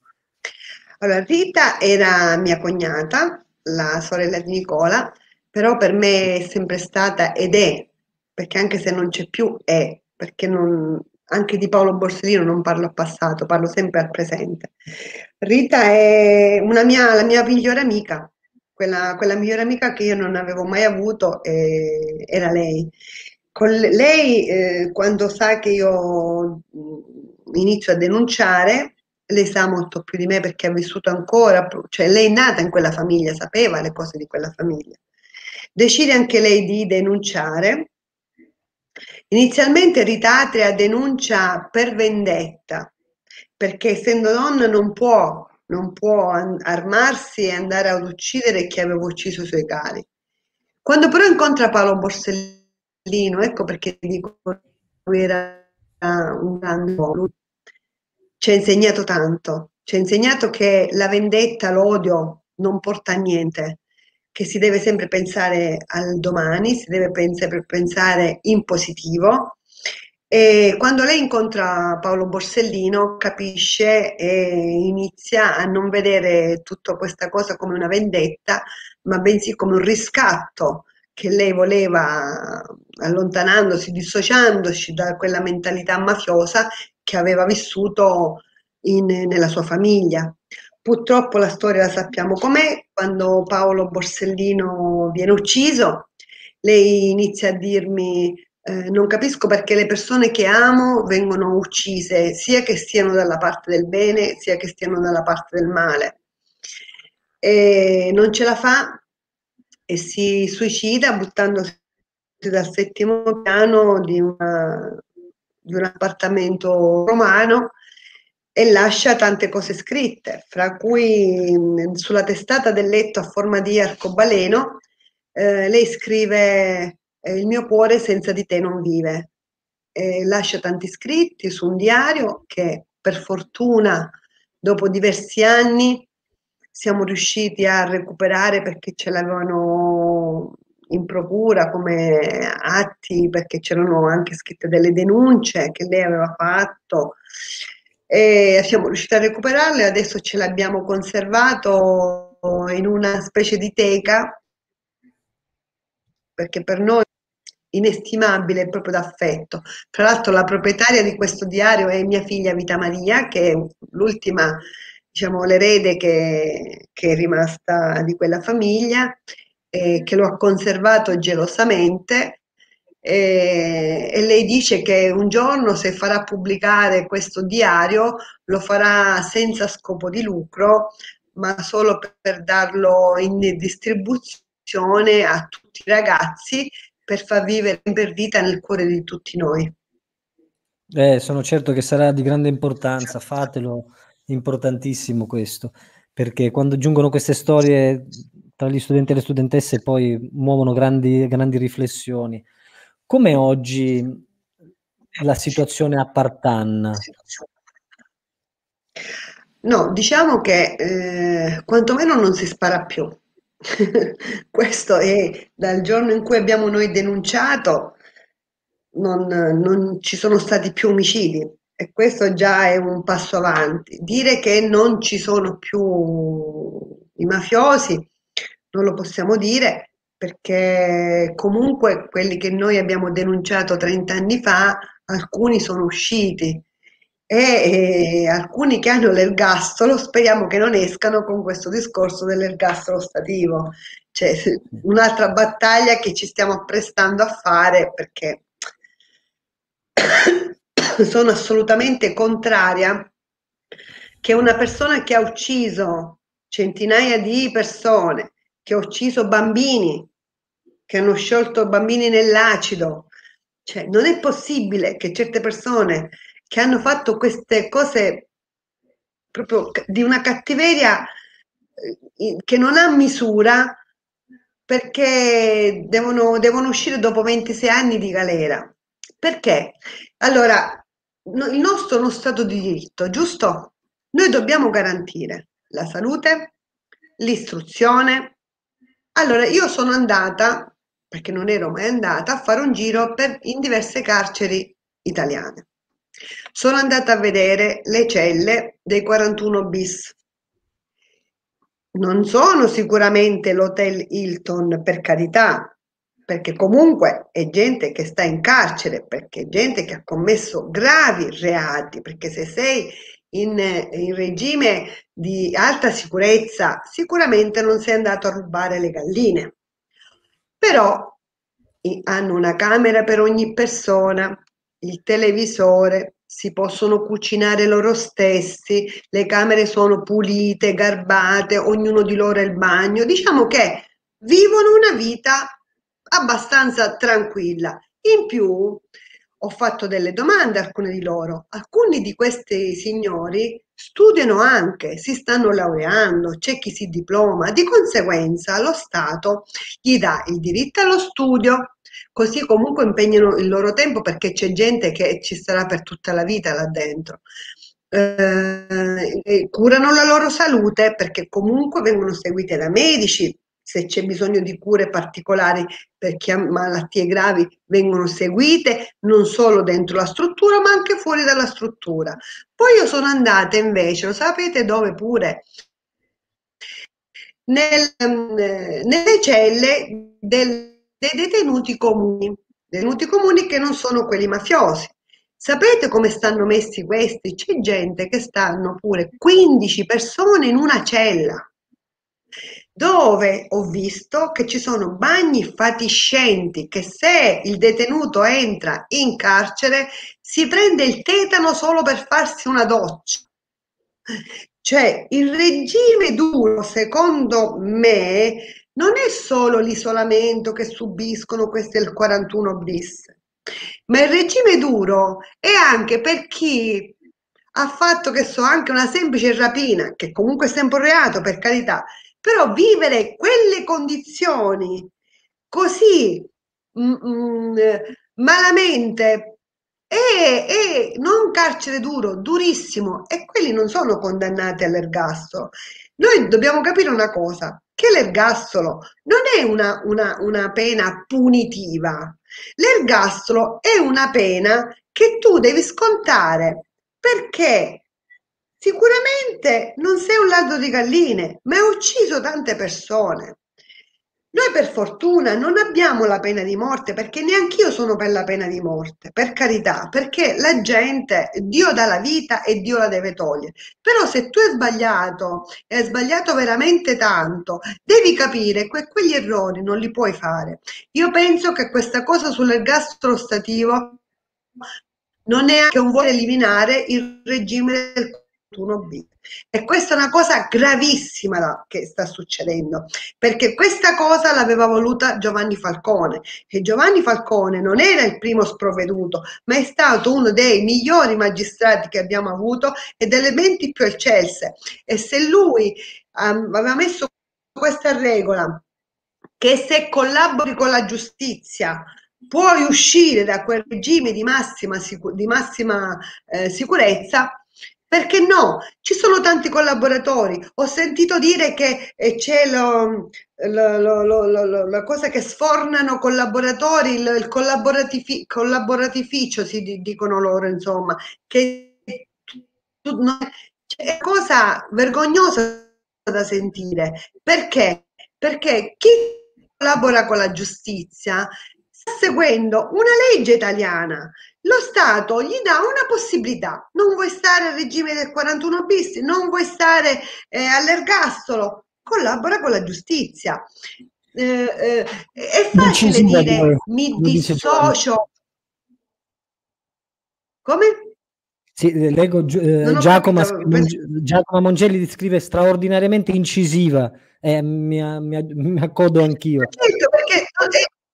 Allora, Rita era mia cognata, la sorella di Nicola, però per me è sempre stata ed è, perché anche se non c'è più, è, perché non, anche di Paolo Borsellino non parlo al passato, parlo sempre al presente. Rita è mia, la mia migliore amica, quella, quella migliore amica che io non avevo mai avuto eh, era lei. Con lei, eh, quando sa che io mm, inizio a denunciare, lei sa molto più di me perché ha vissuto ancora, cioè lei è nata in quella famiglia, sapeva le cose di quella famiglia. Decide anche lei di denunciare. Inizialmente Ritatria denuncia per vendetta, perché essendo donna non può, non può armarsi e andare ad uccidere chi aveva ucciso i suoi cari. Quando però incontra Paolo Borsellino, ecco perché dico lui era un grande uomo, ci ha insegnato tanto, ci ha insegnato che la vendetta, l'odio non porta a niente, che si deve sempre pensare al domani, si deve sempre pensare in positivo. E quando lei incontra Paolo Borsellino capisce e inizia a non vedere tutta questa cosa come una vendetta, ma bensì come un riscatto che lei voleva allontanandosi, dissociandosi da quella mentalità mafiosa che aveva vissuto in, nella sua famiglia. Purtroppo la storia la sappiamo com'è, quando Paolo Borsellino viene ucciso, lei inizia a dirmi eh, non capisco perché le persone che amo vengono uccise, sia che stiano dalla parte del bene, sia che stiano dalla parte del male. E non ce la fa e si suicida buttandosi dal settimo piano di, una, di un appartamento romano e lascia tante cose scritte, fra cui sulla testata del letto a forma di arcobaleno eh, lei scrive eh, il mio cuore senza di te non vive. E lascia tanti scritti su un diario che per fortuna dopo diversi anni siamo riusciti a recuperare perché ce l'avevano in procura come atti perché c'erano anche scritte delle denunce che lei aveva fatto e siamo riusciti a recuperarle adesso ce l'abbiamo conservato in una specie di teca perché per noi inestimabile proprio d'affetto. Tra l'altro la proprietaria di questo diario è mia figlia Vita Maria, che è l'ultima, diciamo, l'erede che, che, è rimasta di quella famiglia, eh, che lo ha conservato gelosamente. E, e lei dice che un giorno se farà pubblicare questo diario lo farà senza scopo di lucro, ma solo per darlo in distribuzione a tutti i ragazzi per far vivere per vita nel cuore di tutti noi. Eh, sono certo che sarà di grande importanza, fatelo, importantissimo questo, perché quando giungono queste storie tra gli studenti e le studentesse poi muovono grandi, grandi riflessioni. Come oggi la situazione a Partanna? No, diciamo che eh, quantomeno non si spara più. Questo è dal giorno in cui abbiamo noi denunciato, non, non ci sono stati più omicidi e questo già è un passo avanti. Dire che non ci sono più i mafiosi non lo possiamo dire perché comunque quelli che noi abbiamo denunciato 30 anni fa, alcuni sono usciti e, e alcuni che hanno l'ergastolo speriamo che non escano con questo discorso dell'ergastolo stativo. Cioè, un'altra battaglia che ci stiamo apprestando a fare perché sono assolutamente contraria che una persona che ha ucciso centinaia di persone, che ha ucciso bambini, che hanno sciolto bambini nell'acido, cioè non è possibile che certe persone che hanno fatto queste cose proprio di una cattiveria eh, che non ha misura perché devono, devono uscire dopo 26 anni di galera. Perché? Allora, il nostro è uno Stato di diritto, giusto? Noi dobbiamo garantire la salute, l'istruzione. Allora, io sono andata, perché non ero mai andata, a fare un giro per, in diverse carceri italiane. Sono andata a vedere le celle dei 41 bis. Non sono sicuramente l'hotel Hilton, per carità, perché comunque è gente che sta in carcere, perché è gente che ha commesso gravi reati, perché se sei in, in, regime di alta sicurezza sicuramente non sei andato a rubare le galline. Però hanno una camera per ogni persona, il televisore, si possono cucinare loro stessi, le camere sono pulite, garbate, ognuno di loro ha il bagno. Diciamo che vivono una vita abbastanza tranquilla. In più, ho fatto delle domande a alcuni di loro. Alcuni di questi signori studiano anche, si stanno laureando, c'è chi si diploma, di conseguenza lo Stato gli dà il diritto allo studio, così comunque impegnano il loro tempo perché c'è gente che ci sarà per tutta la vita là dentro. Eh, curano la loro salute perché comunque vengono seguite da medici, se c'è bisogno di cure particolari per chi ha malattie gravi vengono seguite non solo dentro la struttura ma anche fuori dalla struttura. Poi io sono andata invece, lo sapete dove pure? Nel, nelle celle del, dei detenuti comuni, detenuti comuni che non sono quelli mafiosi. Sapete come stanno messi questi? C'è gente che stanno pure 15 persone in una cella dove ho visto che ci sono bagni fatiscenti che se il detenuto entra in carcere si prende il tetano solo per farsi una doccia. Cioè il regime duro, secondo me, non è solo l'isolamento che subiscono questi del 41 bis, ma il regime duro è anche per chi ha fatto, che so, anche una semplice rapina, che comunque è sempre un reato, per carità, però vivere quelle condizioni così mm, mm, malamente e, e, non carcere duro, durissimo, e quelli non sono condannati all'ergastolo. Noi dobbiamo capire una cosa, che l'ergastolo non è una, una, una pena punitiva, l'ergastolo è una pena che tu devi scontare. Perché Sicuramente non sei un ladro di galline, ma hai ucciso tante persone. Noi per fortuna non abbiamo la pena di morte perché neanch'io sono per la pena di morte, per carità, perché la gente, Dio dà la vita e Dio la deve togliere. Però se tu hai sbagliato, e hai sbagliato veramente tanto, devi capire che quegli errori non li puoi fare. Io penso che questa cosa sull'ergastolo stativo non è che un vuole eliminare il regime del 1B. E questa è una cosa gravissima che sta succedendo, perché questa cosa l'aveva voluta Giovanni Falcone e Giovanni Falcone non era il primo sprovveduto, ma è stato uno dei migliori magistrati che abbiamo avuto e delle menti più eccelse. E se lui um, aveva messo questa regola che se collabori con la giustizia puoi uscire da quel regime di massima, di massima eh, sicurezza, perché no? Ci sono tanti collaboratori. Ho sentito dire che eh, c'è lo, lo, lo, la cosa che sfornano collaboratori, il, il collaboratifi, collaboratificio, si dicono loro, insomma, che è cosa vergognosa da sentire. Perché? Perché chi collabora con la giustizia sta seguendo una legge italiana. Lo Stato gli dà una possibilità. Non vuoi stare al regime del 41 bis, non vuoi stare eh, all'ergastolo, collabora con la giustizia. Eh, eh, è facile dire mi dissocio. Come? Sì, leggo eh, Giacomo, Giacomo Mongelli scrive straordinariamente incisiva. Eh, mi, mi, mi accodo anch'io. Certo, perché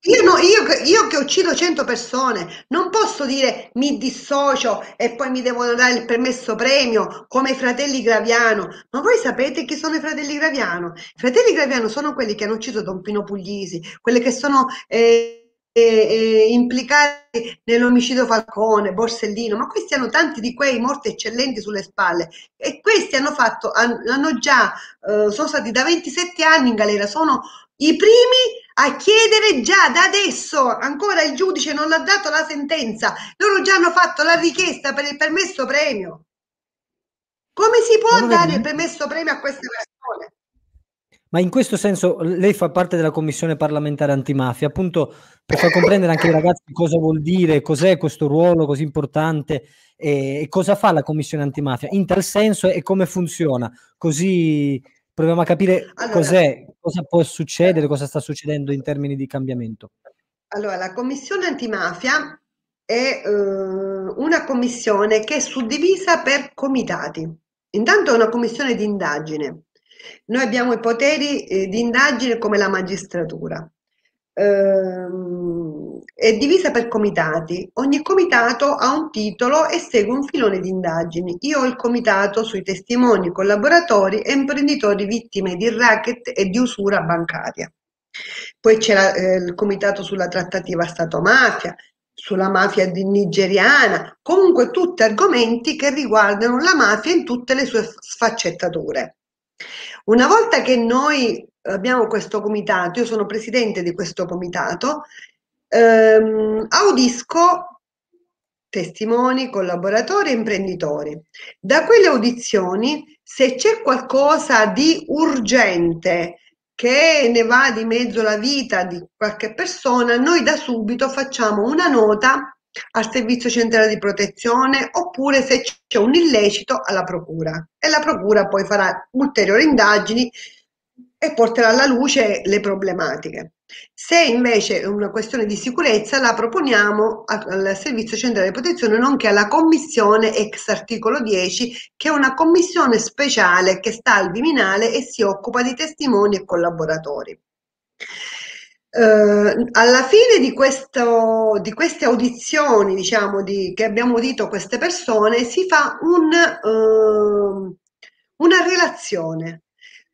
io, no, io, io, che uccido 100 persone non posso dire mi dissocio e poi mi devono dare il permesso premio come i fratelli Graviano. Ma voi sapete chi sono i fratelli Graviano? I fratelli Graviano sono quelli che hanno ucciso Don Pino Puglisi, quelli che sono eh, eh, eh implicati nell'omicidio Falcone, Borsellino, ma questi hanno tanti di quei morti eccellenti sulle spalle e questi hanno fatto, hanno già, eh, sono stati da 27 anni in galera, sono i primi a chiedere già da adesso, ancora il giudice non ha dato la sentenza, loro già hanno fatto la richiesta per il permesso premio. Come si può non dare il permesso premio a queste persone? Ma in questo senso lei fa parte della commissione parlamentare antimafia, appunto per far comprendere anche ai ragazzi cosa vuol dire, cos'è questo ruolo così importante e cosa fa la commissione antimafia in tal senso e come funziona, così proviamo a capire allora, cos'è, cosa può succedere, cosa sta succedendo in termini di cambiamento. Allora, la commissione antimafia è eh, una commissione che è suddivisa per comitati. Intanto è una commissione di indagine. Noi abbiamo i poteri eh, di indagine come la magistratura. Ehm, è divisa per comitati. Ogni comitato ha un titolo e segue un filone di indagini. Io ho il comitato sui testimoni, collaboratori e imprenditori vittime di racket e di usura bancaria. Poi c'è eh, il comitato sulla trattativa Stato-mafia, sulla mafia nigeriana, comunque tutti argomenti che riguardano la mafia in tutte le sue sfaccettature. Una volta che noi abbiamo questo comitato, io sono presidente di questo comitato, ehm, audisco testimoni, collaboratori e imprenditori. Da quelle audizioni, se c'è qualcosa di urgente che ne va di mezzo la vita di qualche persona, noi da subito facciamo una nota al servizio centrale di protezione oppure se c'è un illecito alla procura e la procura poi farà ulteriori indagini e porterà alla luce le problematiche. Se invece è una questione di sicurezza, la proponiamo al Servizio Centrale di Protezione, nonché alla Commissione ex articolo 10, che è una commissione speciale che sta al Viminale e si occupa di testimoni e collaboratori. Eh, alla fine di, questo, di, queste audizioni, diciamo, di, che abbiamo udito queste persone, si fa un, uh, una relazione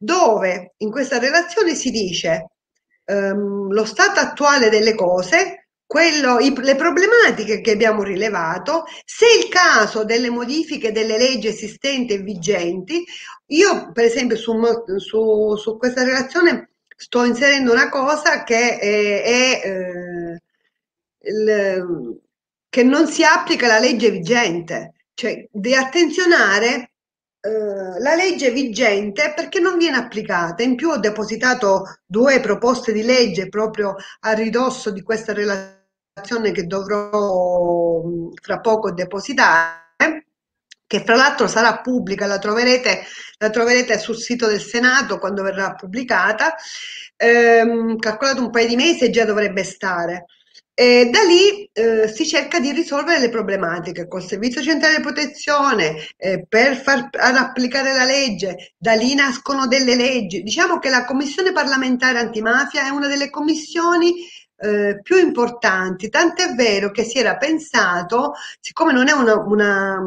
dove in questa relazione si dice ehm, lo stato attuale delle cose, quello, i, le problematiche che abbiamo rilevato, se il caso delle modifiche delle leggi esistenti e vigenti, io per esempio su, su, su questa relazione sto inserendo una cosa che è, è eh, il, che non si applica la legge vigente, cioè di attenzionare eh, la legge vigente perché non viene applicata. In più ho depositato due proposte di legge proprio a ridosso di questa relazione che dovrò fra poco depositare che fra l'altro sarà pubblica, la troverete, la troverete, sul sito del Senato quando verrà pubblicata, ehm, calcolato un paio di mesi già dovrebbe stare. E da lì eh, si cerca di risolvere le problematiche col Servizio Centrale di Protezione eh, per far applicare la legge, da lì nascono delle leggi. Diciamo che la Commissione parlamentare antimafia è una delle commissioni eh, più importanti, tant'è vero che si era pensato, siccome non è una, una,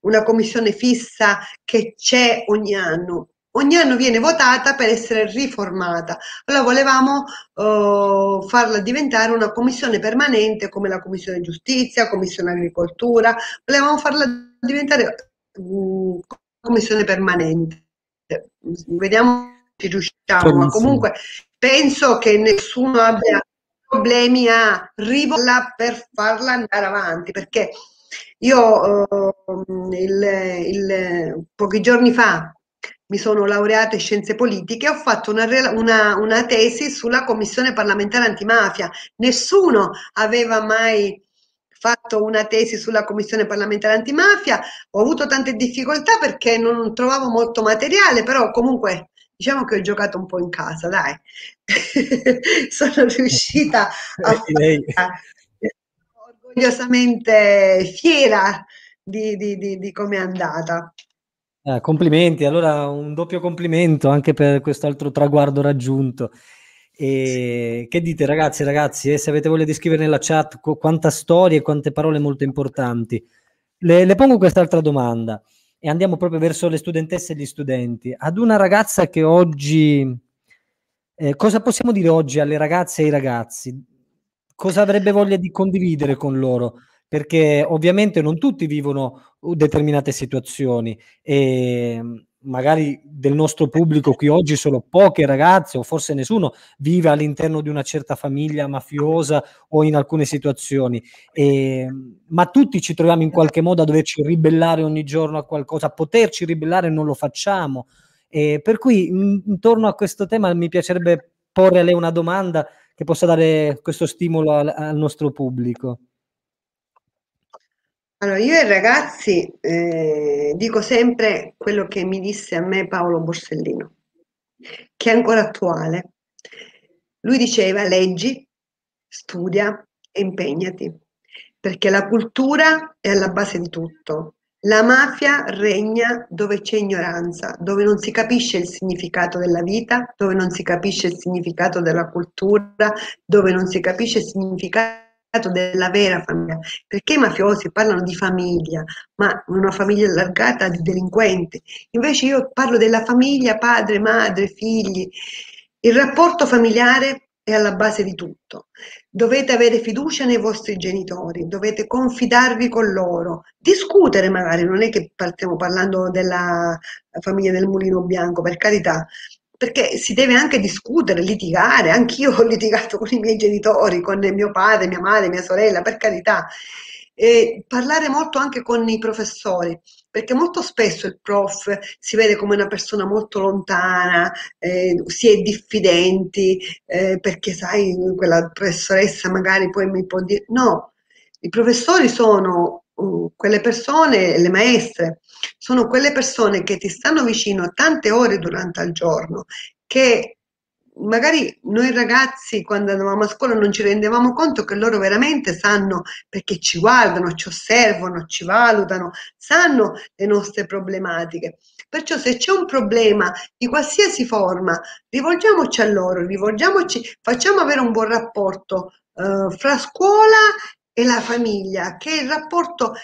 una commissione fissa che c'è ogni anno, ogni anno viene votata per essere riformata. Allora volevamo uh, farla diventare una commissione permanente come la commissione giustizia, commissione agricoltura, volevamo farla diventare uh, commissione permanente. Vediamo se riusciamo, ma comunque penso che nessuno abbia problemi a rivolgerla per farla andare avanti, perché io uh, il, il, pochi giorni fa mi sono laureata in scienze politiche ho fatto una, una, una tesi sulla commissione parlamentare antimafia. Nessuno aveva mai fatto una tesi sulla commissione parlamentare antimafia, ho avuto tante difficoltà perché non trovavo molto materiale, però comunque diciamo che ho giocato un po' in casa, dai. Sono riuscita a orgogliosamente fiera di, di, di, di come è andata. Eh, complimenti, allora un doppio complimento anche per questo altro traguardo raggiunto. E che dite ragazzi, ragazzi, eh, se avete voglia di scrivere nella chat qu- quanta storia e quante parole molto importanti. Le, le pongo quest'altra domanda e andiamo proprio verso le studentesse e gli studenti. Ad una ragazza che oggi, eh, cosa possiamo dire oggi alle ragazze e ai ragazzi? Cosa avrebbe voglia di condividere con loro? Perché ovviamente non tutti vivono uh, determinate situazioni e mm, magari del nostro pubblico qui oggi solo poche ragazze o forse nessuno vive all'interno di una certa famiglia mafiosa o in alcune situazioni, e, mm, ma tutti ci troviamo in qualche modo a doverci ribellare ogni giorno a qualcosa, a poterci ribellare non lo facciamo. E per cui intorno a questo tema mi piacerebbe porre a lei una domanda che possa dare questo stimolo al, al nostro pubblico. Allora, io ai ragazzi eh, dico sempre quello che mi disse a me Paolo Borsellino, che è ancora attuale. Lui diceva leggi, studia e impegnati. perché la cultura è alla base di tutto. La mafia regna dove c'è ignoranza, dove non si capisce il significato della vita, dove non si capisce il significato della cultura, dove non si capisce il significato della vera famiglia, perché i mafiosi parlano di famiglia, ma una famiglia allargata di delinquenti. Invece io parlo della famiglia, padre, madre, figli. Il rapporto familiare è alla base di tutto. Dovete avere fiducia nei vostri genitori, dovete confidarvi con loro, discutere magari, non è che stiamo parlando della famiglia del mulino bianco, per carità, perché si deve anche discutere, litigare, anch'io ho litigato con i miei genitori, con mio padre, mia madre, mia sorella, per carità, e parlare molto anche con i professori, perché molto spesso il prof si vede come una persona molto lontana, eh, si è diffidenti, eh, perché sai, quella professoressa magari poi mi può dire, no, i professori sono uh, quelle persone, le maestre, sono quelle persone che ti stanno vicino tante ore durante il giorno, che magari noi ragazzi quando andavamo a scuola non ci rendevamo conto che loro veramente sanno perché ci guardano, ci osservano, ci valutano, sanno le nostre problematiche. Perciò se c'è un problema di qualsiasi forma, rivolgiamoci a loro, rivolgiamoci, facciamo avere un buon rapporto eh, fra scuola e la famiglia, che è il rapporto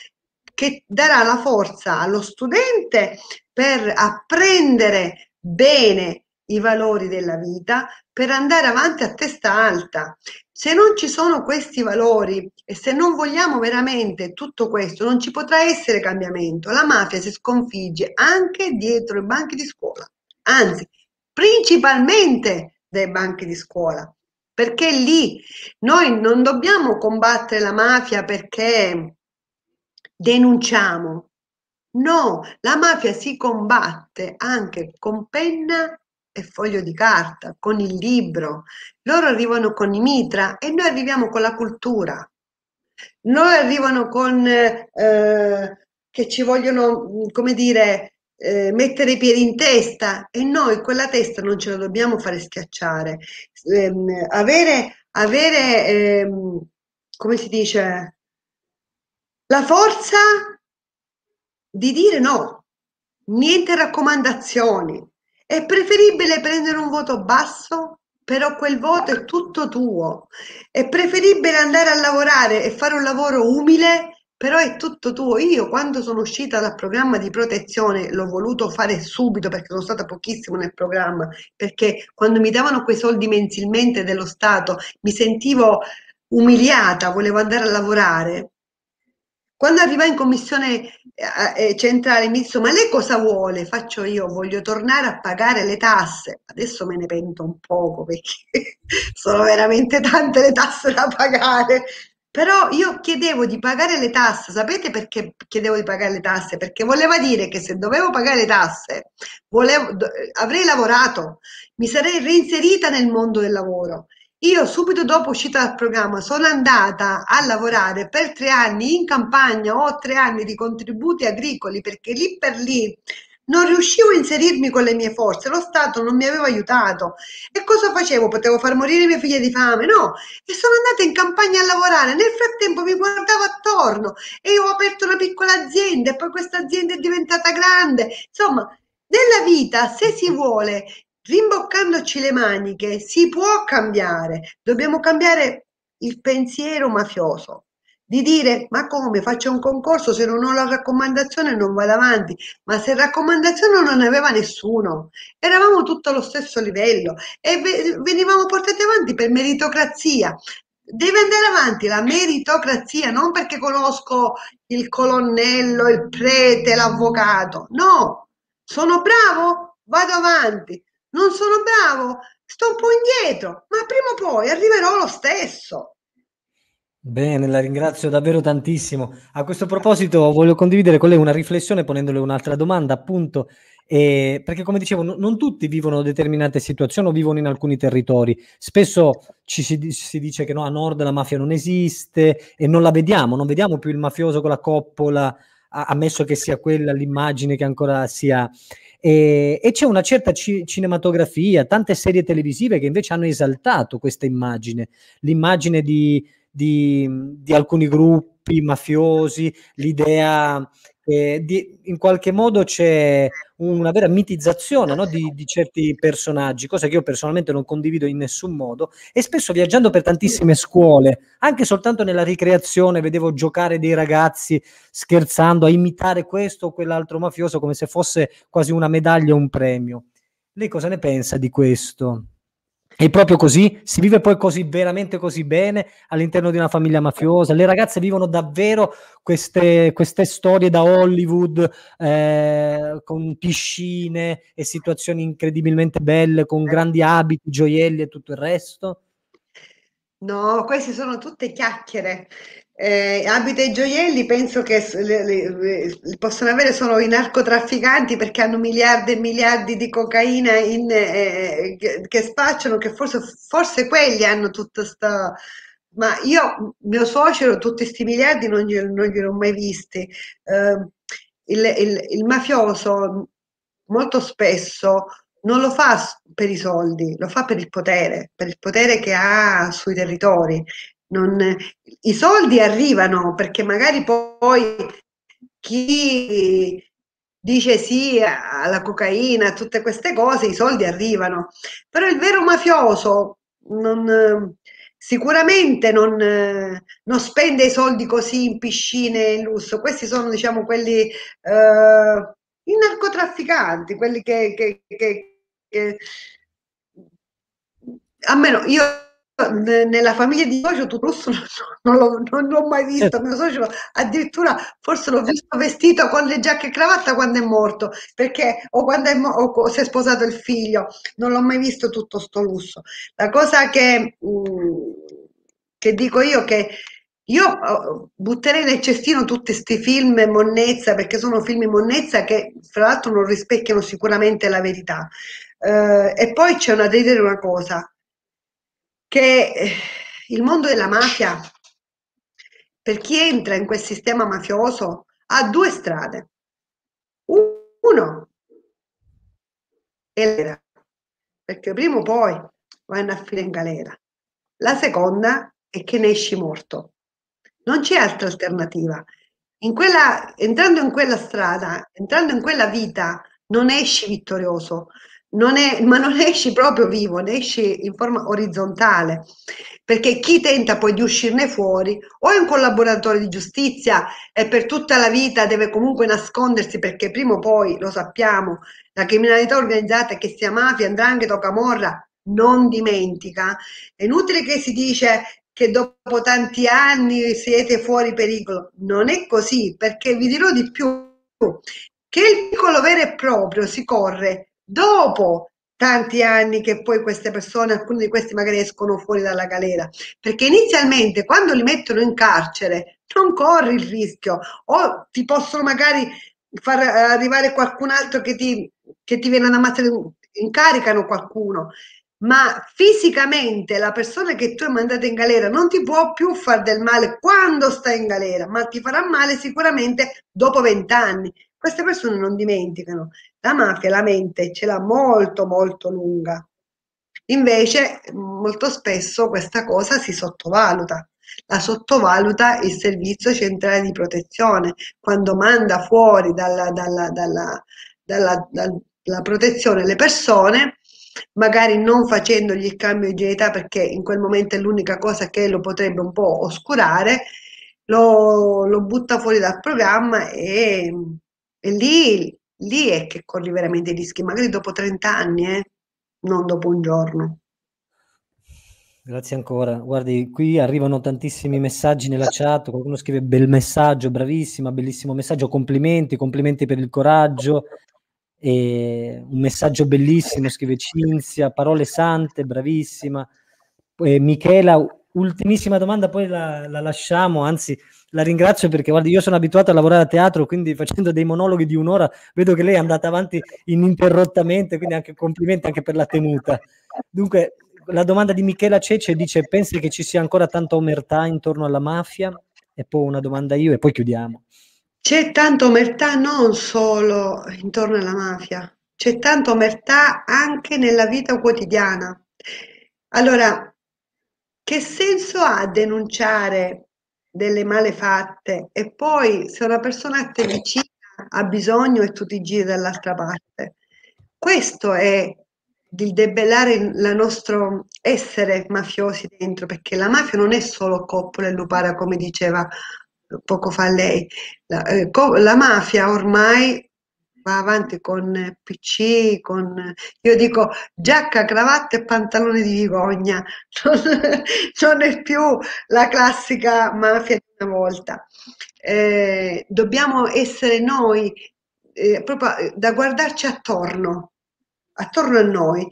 che darà la forza allo studente per apprendere bene i valori della vita per andare avanti a testa alta. Se non ci sono questi valori e se non vogliamo veramente tutto questo, non ci potrà essere cambiamento. La mafia si sconfigge anche dietro i banchi di scuola, anzi, principalmente dai banchi di scuola, perché lì noi non dobbiamo combattere la mafia perché denunciamo. No, la mafia si combatte anche con penna e foglio di carta, con il libro. Loro arrivano con i mitra e noi arriviamo con la cultura. Noi arrivano con eh, che ci vogliono, come dire, eh, mettere i piedi in testa e noi quella testa non ce la dobbiamo fare schiacciare. Eh, avere, avere ehm, come si dice, la forza di dire no, niente raccomandazioni, è preferibile prendere un voto basso, però quel voto è tutto tuo. È preferibile andare a lavorare e fare un lavoro umile, però è tutto tuo. Io quando sono uscita dal programma di protezione l'ho voluto fare subito perché sono stata pochissimo nel programma, perché quando mi davano quei soldi mensilmente dello Stato mi sentivo umiliata, volevo andare a lavorare quando arriva in commissione eh, eh, centrale mi dice ma lei cosa vuole? Faccio io, voglio tornare a pagare le tasse. Adesso me ne pento un poco perché sono veramente tante le tasse da pagare. Però io chiedevo di pagare le tasse, sapete perché chiedevo di pagare le tasse? Perché voleva dire che se dovevo pagare le tasse, volevo, avrei lavorato, mi sarei reinserita nel mondo del lavoro io subito dopo uscita dal programma sono andata a lavorare per tre anni in campagna, ho tre anni di contributi agricoli perché lì per lì non riuscivo a inserirmi con le mie forze, lo Stato non mi aveva aiutato. E cosa facevo? Potevo far morire mie figlie di fame? No, e sono andata in campagna a lavorare. Nel frattempo mi guardavo attorno e ho aperto una piccola azienda e poi questa azienda è diventata grande. Insomma, nella vita, se si vuole rimboccandoci le maniche si può cambiare, dobbiamo cambiare il pensiero mafioso di dire ma come? Faccio un concorso se non ho la raccomandazione non vado avanti. Ma se raccomandazione non aveva nessuno eravamo tutti allo stesso livello e venivamo portati avanti per meritocrazia. Deve andare avanti la meritocrazia non perché conosco il colonnello il prete l'avvocato. No sono bravo vado avanti non sono bravo, sto un po' indietro, ma prima o poi arriverò lo stesso. Bene, la ringrazio davvero tantissimo. A questo proposito voglio condividere con lei una riflessione ponendole un'altra domanda, appunto, eh, perché come dicevo, n- non tutti vivono determinate situazioni o vivono in alcuni territori. Spesso ci si, si, dice che no, a nord la mafia non esiste e non la vediamo, non vediamo più il mafioso con la coppola, ammesso che sia quella l'immagine che ancora sia e, e c'è una certa ci, cinematografia, tante serie televisive che invece hanno esaltato questa immagine, l'immagine di, di, di alcuni gruppi mafiosi, l'idea che di, in qualche modo c'è una vera mitizzazione no, di, di, certi personaggi, cosa che io personalmente non condivido in nessun modo. E spesso viaggiando per tantissime scuole, anche soltanto nella ricreazione, vedevo giocare dei ragazzi scherzando a imitare questo o quell'altro mafioso come se fosse quasi una medaglia o un premio. Lei cosa ne pensa di questo? È proprio così? Si vive poi così veramente così bene all'interno di una famiglia mafiosa? Le ragazze vivono davvero queste, queste storie da Hollywood eh, con piscine e situazioni incredibilmente belle, con grandi abiti, gioielli e tutto il resto? No, queste sono tutte chiacchiere. Eh, abiti e gioielli penso che le, le, le, possono avere solo i narcotrafficanti perché hanno miliardi e miliardi di cocaina in, eh, che, che, spacciano, che forse, forse quelli hanno tutto sta... Ma io, mio suocero, tutti questi miliardi non, non glieli ho mai visti. Eh, il, il, il mafioso molto spesso non lo fa per i soldi, lo fa per il potere, per il potere che ha sui territori. Non, I soldi arrivano perché magari poi chi dice sì alla cocaina, a tutte queste cose, i soldi arrivano. Però il vero mafioso non, sicuramente non, non, spende i soldi così in piscine in lusso. Questi sono, diciamo, quelli eh, i narcotrafficanti, quelli che, che, che, che almeno io nella famiglia di socio tu russo non, non, non, l'ho mai visto, mio socio addirittura forse l'ho visto vestito con le giacche e cravatta quando è morto, perché o quando è mo- o si è sposato il figlio, non l'ho mai visto tutto sto lusso. La cosa che, mm, che dico io che io uh, butterei nel cestino tutti questi film monnezza, perché sono film monnezza che fra l'altro non rispecchiano sicuramente la verità. Uh, e poi c'è una da dire una cosa, che eh, il mondo della mafia, per chi entra in quel sistema mafioso, ha due strade. Uno è l'era, perché prima o poi vanno a finire in galera. La seconda è che ne esci morto. Non c'è altra alternativa. In quella, entrando in quella strada, entrando in quella vita, non esci vittorioso, non è, ma non esci proprio vivo, ne esci in forma orizzontale, perché chi tenta poi di uscirne fuori o è un collaboratore di giustizia e per tutta la vita deve comunque nascondersi perché prima o poi, lo sappiamo, la criminalità organizzata, che sia mafia, andrangheta o camorra, non dimentica. È inutile che si dice che dopo tanti anni siete fuori pericolo. Non è così, perché vi dirò di più, che il piccolo vero e proprio si corre dopo tanti anni che poi queste persone, alcuni di questi magari escono fuori dalla galera, perché inizialmente quando li mettono in carcere non corri il rischio o ti possono magari far arrivare qualcun altro che ti, che ti viene ad ammazzare, incaricano qualcuno, ma fisicamente la persona che tu hai mandato in galera non ti può più fare del male quando stai in galera, ma ti farà male sicuramente dopo vent'anni. Queste persone non dimenticano, la mafia la mente ce l'ha molto molto lunga. Invece molto spesso questa cosa si sottovaluta. La sottovaluta il servizio centrale di protezione quando manda fuori dalla, dalla, dalla, dalla, protezione le persone magari non facendogli il cambio di genità perché in quel momento è l'unica cosa che lo potrebbe un po' oscurare, lo, lo butta fuori dal programma e e lì, lì è che corri veramente i rischi, magari dopo 30 anni, eh? non dopo un giorno. Grazie ancora. Guardi, qui arrivano tantissimi messaggi nella chat, qualcuno scrive bel messaggio, bravissima, bellissimo messaggio, complimenti, complimenti per il coraggio. E un messaggio bellissimo, scrive Cinzia, parole sante, bravissima. E Michela, ultimissima domanda, poi la, la lasciamo, anzi la ringrazio perché guardi, io sono abituato a lavorare a teatro, quindi facendo dei monologhi di un'ora vedo che lei è andata avanti ininterrottamente, quindi anche complimenti anche per la tenuta. Dunque, la domanda di Michela Cece dice: Pensi che ci sia ancora tanta omertà intorno alla mafia? E poi una domanda io e poi chiudiamo. C'è tanta omertà non solo intorno alla mafia, c'è tanta omertà anche nella vita quotidiana. Allora, che senso ha denunciare delle malefatte e poi se una persona a te vicina ha bisogno e tu ti giri dall'altra parte? Questo è il debellare il nostro essere mafiosi dentro, perché la mafia non è solo coppola e lupara, come diceva poco fa lei. La, eh, la mafia ormai va avanti con PC, con io dico giacca, cravatta e pantalone di vigogna, non, non è più la classica mafia di una volta. Eh, dobbiamo essere noi eh, proprio eh, da guardarci attorno, attorno a noi,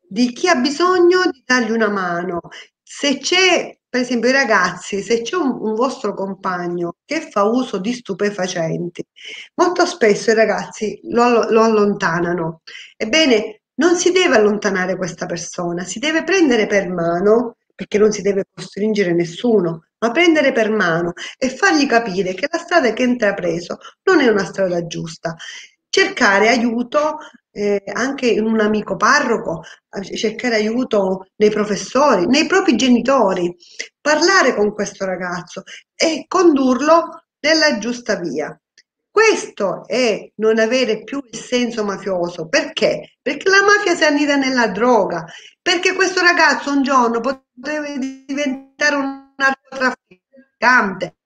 di chi ha bisogno di dargli una mano. Se c'è per esempio i ragazzi, se c'è un, un, vostro compagno che fa uso di stupefacenti, molto spesso i ragazzi lo, lo allontanano. Ebbene, non si deve allontanare questa persona, si deve prendere per mano, perché non si deve costringere nessuno, ma prendere per mano e fargli capire che la strada che ha intrapreso non è una strada giusta. Cercare aiuto eh, anche un amico parroco, cercare aiuto nei professori, nei propri genitori, parlare con questo ragazzo e condurlo nella giusta via. Questo è non avere più il senso mafioso. Perché? Perché la mafia si annida nella droga. Perché questo ragazzo un giorno potrebbe diventare un narcotrafficante,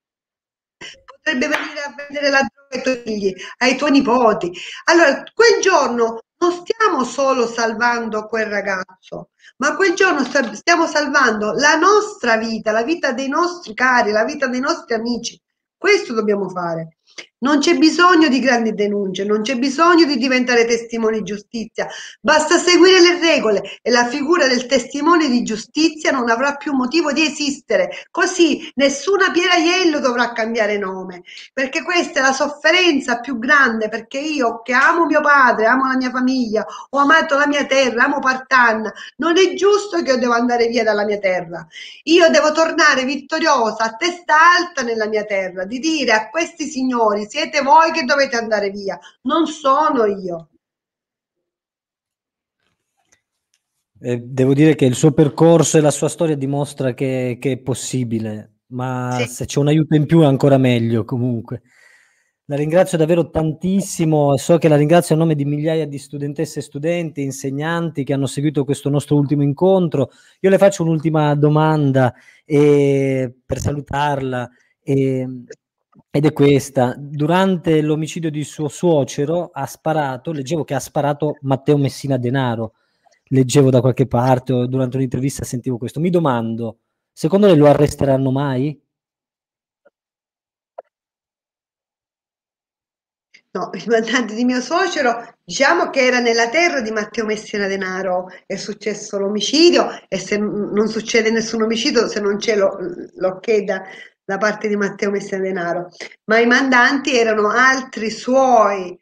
potrebbe venire a vendere la droga ai tuoi figli, ai tuoi nipoti. Allora, quel giorno non stiamo solo salvando quel ragazzo, ma quel giorno stiamo salvando la nostra vita, la vita dei nostri cari, la vita dei nostri amici. Questo dobbiamo fare. Non c'è bisogno di grandi denunce, non c'è bisogno di diventare testimoni di giustizia, basta seguire le regole e la figura del testimone di giustizia non avrà più motivo di esistere. Così nessuna Pieraiello dovrà cambiare nome, perché questa è la sofferenza più grande, perché io che amo mio padre, amo la mia famiglia, ho amato la mia terra, amo Partanna, non è giusto che io devo andare via dalla mia terra. Io devo tornare vittoriosa, a testa alta nella mia terra, di dire a questi signori siete voi che dovete andare via, non sono io. Eh, devo dire che il suo percorso e la sua storia dimostra che, che è possibile, ma sì. se c'è un aiuto in più è ancora meglio comunque. La ringrazio davvero tantissimo so che la ringrazio a nome di migliaia di studentesse e studenti, insegnanti che hanno seguito questo nostro ultimo incontro. Io le faccio un'ultima domanda e, per salutarla. E, ed è questa, durante l'omicidio di suo suocero ha sparato, leggevo che ha sparato Matteo Messina Denaro, leggevo da qualche parte o durante un'intervista sentivo questo. Mi domando, secondo lei lo arresteranno mai? No, il mandante di mio suocero, diciamo che era nella terra di Matteo Messina Denaro, è successo l'omicidio e se non succede nessun omicidio, se non c'è l'ok da, da parte di Matteo Messina Denaro, ma i mandanti erano altri suoi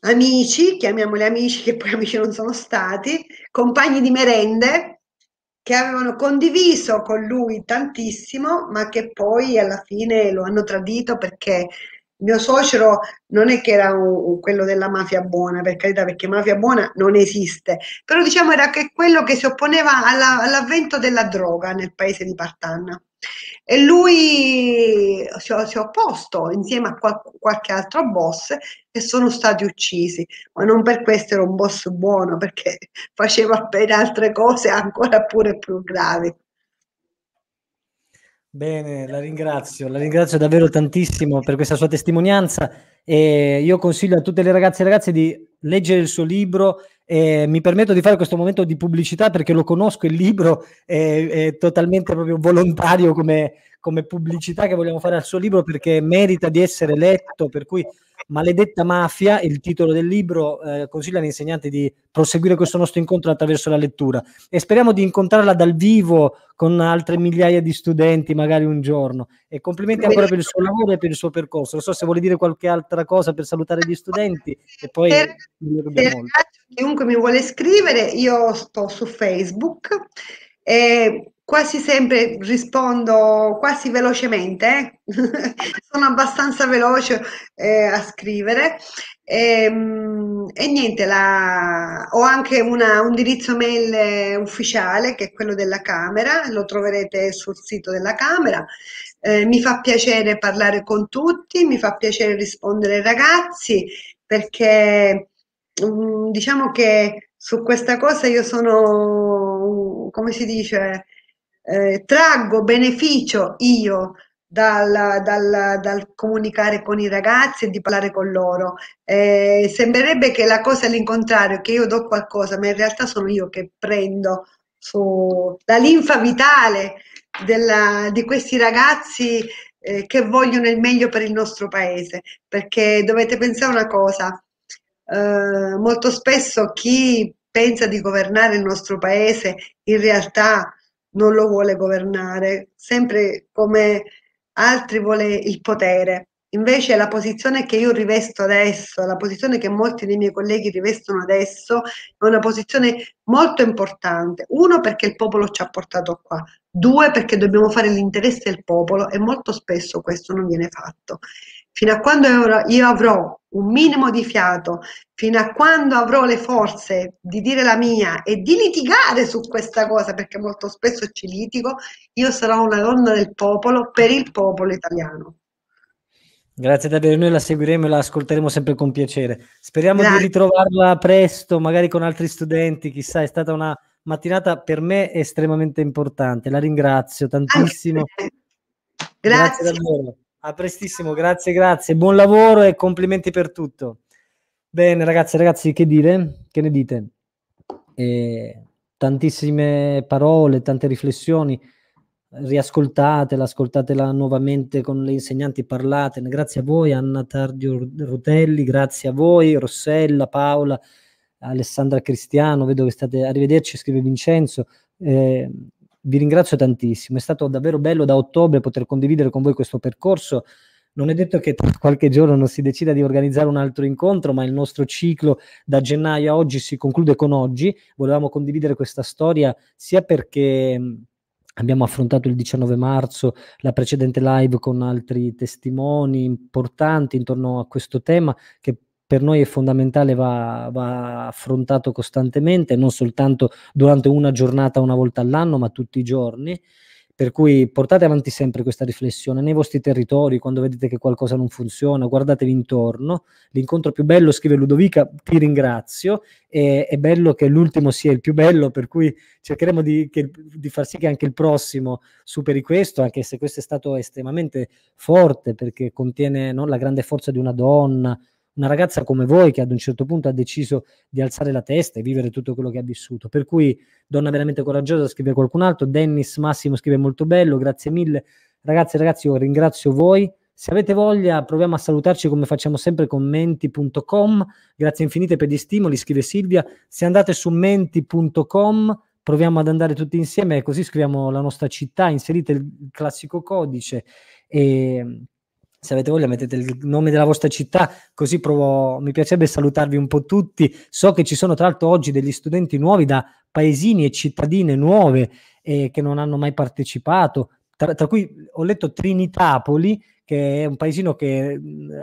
amici, chiamiamoli amici che poi amici non sono stati, compagni di merende che avevano condiviso con lui tantissimo, ma che poi alla fine lo hanno tradito perché il mio suocero non è che era un, quello della mafia buona, per carità, perché mafia buona non esiste, però diciamo era che quello che si opponeva alla, all'avvento della droga nel paese di Partanna. E lui si, è opposto insieme a qual, qualche altro boss che sono stati uccisi, ma non per questo era un boss buono, perché faceva appena altre cose ancora pure più gravi. Bene, la ringrazio, la ringrazio davvero tantissimo per questa sua testimonianza e io consiglio a tutte le ragazze e ragazze di leggere il suo libro e mi permetto di fare questo momento di pubblicità perché lo conosco, il libro è, è totalmente proprio volontario come, come pubblicità che vogliamo fare al suo libro perché merita di essere letto, per cui Maledetta Mafia, il titolo del libro, eh, consiglio agli insegnanti di proseguire questo nostro incontro attraverso la lettura e speriamo di incontrarla dal vivo con altre migliaia di studenti magari un giorno. E complimenti ancora per il suo lavoro e per il suo percorso. Non so se vuole dire qualche altra cosa per salutare gli studenti e poi... Per, per chiunque mi vuole scrivere, io sto su Facebook e quasi sempre rispondo quasi velocemente, eh. sono abbastanza veloce eh, a scrivere. E, ehm, e niente, la, ho anche una, un indirizzo mail ufficiale che è quello della Camera, lo troverete sul sito della Camera. Eh, mi fa piacere parlare con tutti, mi fa piacere rispondere ai ragazzi perché mm, diciamo che su questa cosa io sono, come si dice, eh, traggo beneficio io dal, dal, dal, comunicare con i ragazzi e di parlare con loro. Eh, sembrerebbe che la cosa è l'incontrario, che io do qualcosa, ma in realtà sono io che prendo su, la linfa vitale della, di questi ragazzi eh, che vogliono il meglio per il nostro paese, perché dovete pensare una cosa, eh, molto spesso chi pensa di governare il nostro paese in realtà non lo vuole governare, sempre come altri vuole il potere. Invece la posizione che io rivesto adesso, la posizione che molti dei miei colleghi rivestono adesso, è una posizione molto importante. Uno, perché il popolo ci ha portato qua. Due, perché dobbiamo fare l'interesse del popolo e molto spesso questo non viene fatto. Fino a quando io avrò un minimo di fiato, fino a quando avrò le forze di dire la mia e di litigare su questa cosa, perché molto spesso ci litigo, io sarò una donna del popolo per il popolo italiano. Grazie davvero, noi la seguiremo e la ascolteremo sempre con piacere. Speriamo Grazie. di ritrovarla presto, magari con altri studenti, chissà, è stata una mattinata per me estremamente importante. La ringrazio tantissimo. Grazie. Grazie davvero. A prestissimo, grazie, grazie. Buon lavoro e complimenti per tutto. Bene, ragazzi, ragazzi, che dire? Che ne dite? Eh, tantissime parole, tante riflessioni. Riascoltatela, ascoltatela nuovamente con le insegnanti, parlatene. Grazie a voi, Anna Tardio Rutelli, grazie a voi, Rossella, Paola, Alessandra Cristiano. Vedo che state. Arrivederci, scrive Vincenzo. Eh, vi ringrazio tantissimo, è stato davvero bello da ottobre poter condividere con voi questo percorso. Non è detto che tra qualche giorno non si decida di organizzare un altro incontro, ma il nostro ciclo da gennaio a oggi si conclude con oggi. Volevamo condividere questa storia sia perché abbiamo affrontato il 19 marzo la precedente live con altri testimoni importanti intorno a questo tema che per noi è fondamentale, va, va, affrontato costantemente, non soltanto durante una giornata una volta all'anno, ma tutti i giorni. Per cui portate avanti sempre questa riflessione nei vostri territori, quando vedete che qualcosa non funziona, guardatevi intorno. L'incontro più bello, scrive Ludovica, ti ringrazio, e, è bello che l'ultimo sia il più bello, per cui cercheremo di, che, di far sì che anche il prossimo superi questo, anche se questo è stato estremamente forte, perché contiene no, la grande forza di una donna, una ragazza come voi che ad un certo punto ha deciso di alzare la testa e vivere tutto quello che ha vissuto. Per cui, donna veramente coraggiosa, scrive qualcun altro. Dennis Massimo scrive molto bello, grazie mille. Ragazzi, ragazzi, io ringrazio voi. Se avete voglia, proviamo a salutarci come facciamo sempre con menti.com. Grazie infinite per gli stimoli, scrive Silvia. Se andate su menti.com, proviamo ad andare tutti insieme, così scriviamo la nostra città, inserite il classico codice e se avete voglia mettete il nome della vostra città, così provo, mi piacerebbe salutarvi un po' tutti. So che ci sono tra l'altro oggi degli studenti nuovi da paesini e cittadine nuove eh, che non hanno mai partecipato, tra, tra cui ho letto Trinitapoli, che è un paesino che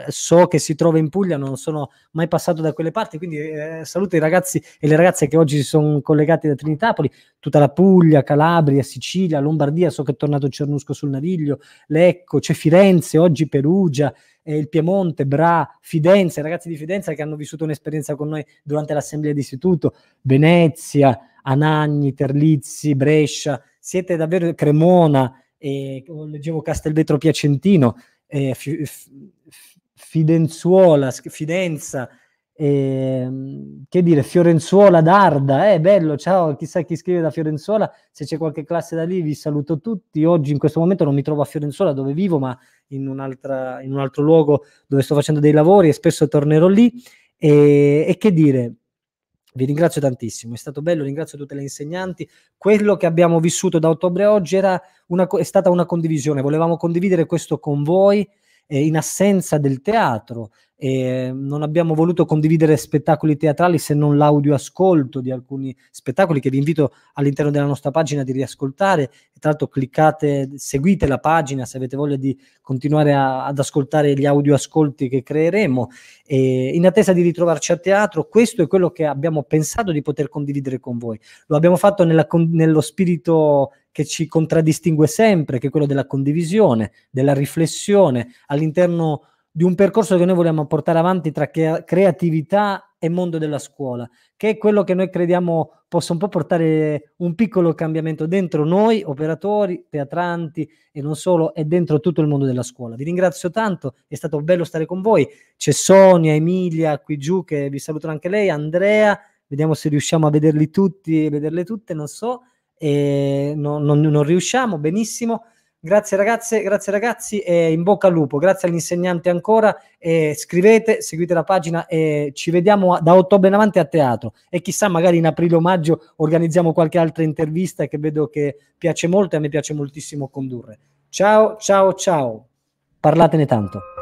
so che si trova in Puglia, non sono mai passato da quelle parti, quindi eh, saluto i ragazzi e le ragazze che oggi si sono collegati da Trinitapoli, tutta la Puglia, Calabria, Sicilia, Lombardia, so che è tornato Cernusco sul Naviglio, Lecco, c'è Firenze, oggi Perugia, eh, il Piemonte, Bra, Fidenza, i ragazzi di Fidenza che hanno vissuto un'esperienza con noi durante l'assemblea di istituto, Venezia, Anagni, Terlizzi, Brescia, siete davvero Cremona, e leggevo Castelvetro Piacentino, eh, Fidenzuola, Fidenza, eh, che dire, Fiorenzuola d'Arda, eh, bello, ciao, chissà chi scrive da Fiorenzuola, se c'è qualche classe da lì vi saluto tutti, oggi in questo momento non mi trovo a Fiorenzuola dove vivo, ma in, in un altro luogo dove sto facendo dei lavori e spesso tornerò lì, e, e che dire, vi ringrazio tantissimo, è stato bello, ringrazio tutte le insegnanti. Quello che abbiamo vissuto da ottobre a oggi una, è stata una condivisione, volevamo condividere questo con voi eh, in assenza del teatro, e non abbiamo voluto condividere spettacoli teatrali se non l'audio ascolto di alcuni spettacoli che vi invito all'interno della nostra pagina di riascoltare. E tra l'altro cliccate, seguite la pagina se avete voglia di continuare a, ad ascoltare gli audio ascolti che creeremo. E in attesa di ritrovarci a teatro, questo è quello che abbiamo pensato di poter condividere con voi. Lo abbiamo fatto nella, nello spirito che ci contraddistingue sempre, che è quello della condivisione, della riflessione all'interno di un percorso che noi vogliamo portare avanti tra creatività e mondo della scuola, che è quello che noi crediamo possa un po' portare un piccolo cambiamento dentro noi, operatori, teatranti e non solo, e dentro tutto il mondo della scuola. Vi ringrazio tanto, è stato bello stare con voi. C'è Sonia, Emilia qui giù che vi salutano anche lei, Andrea, vediamo se riusciamo a vederli tutti, vederle tutte, non so, e non, non, non riusciamo, benissimo. Grazie ragazze, grazie ragazzi e in bocca al lupo. Grazie all'insegnante ancora. E scrivete, seguite la pagina e ci vediamo da ottobre in avanti a teatro. E chissà, magari in aprile o maggio organizziamo qualche altra intervista che vedo che piace molto e a me piace moltissimo condurre. Ciao, ciao, ciao. Parlatene tanto.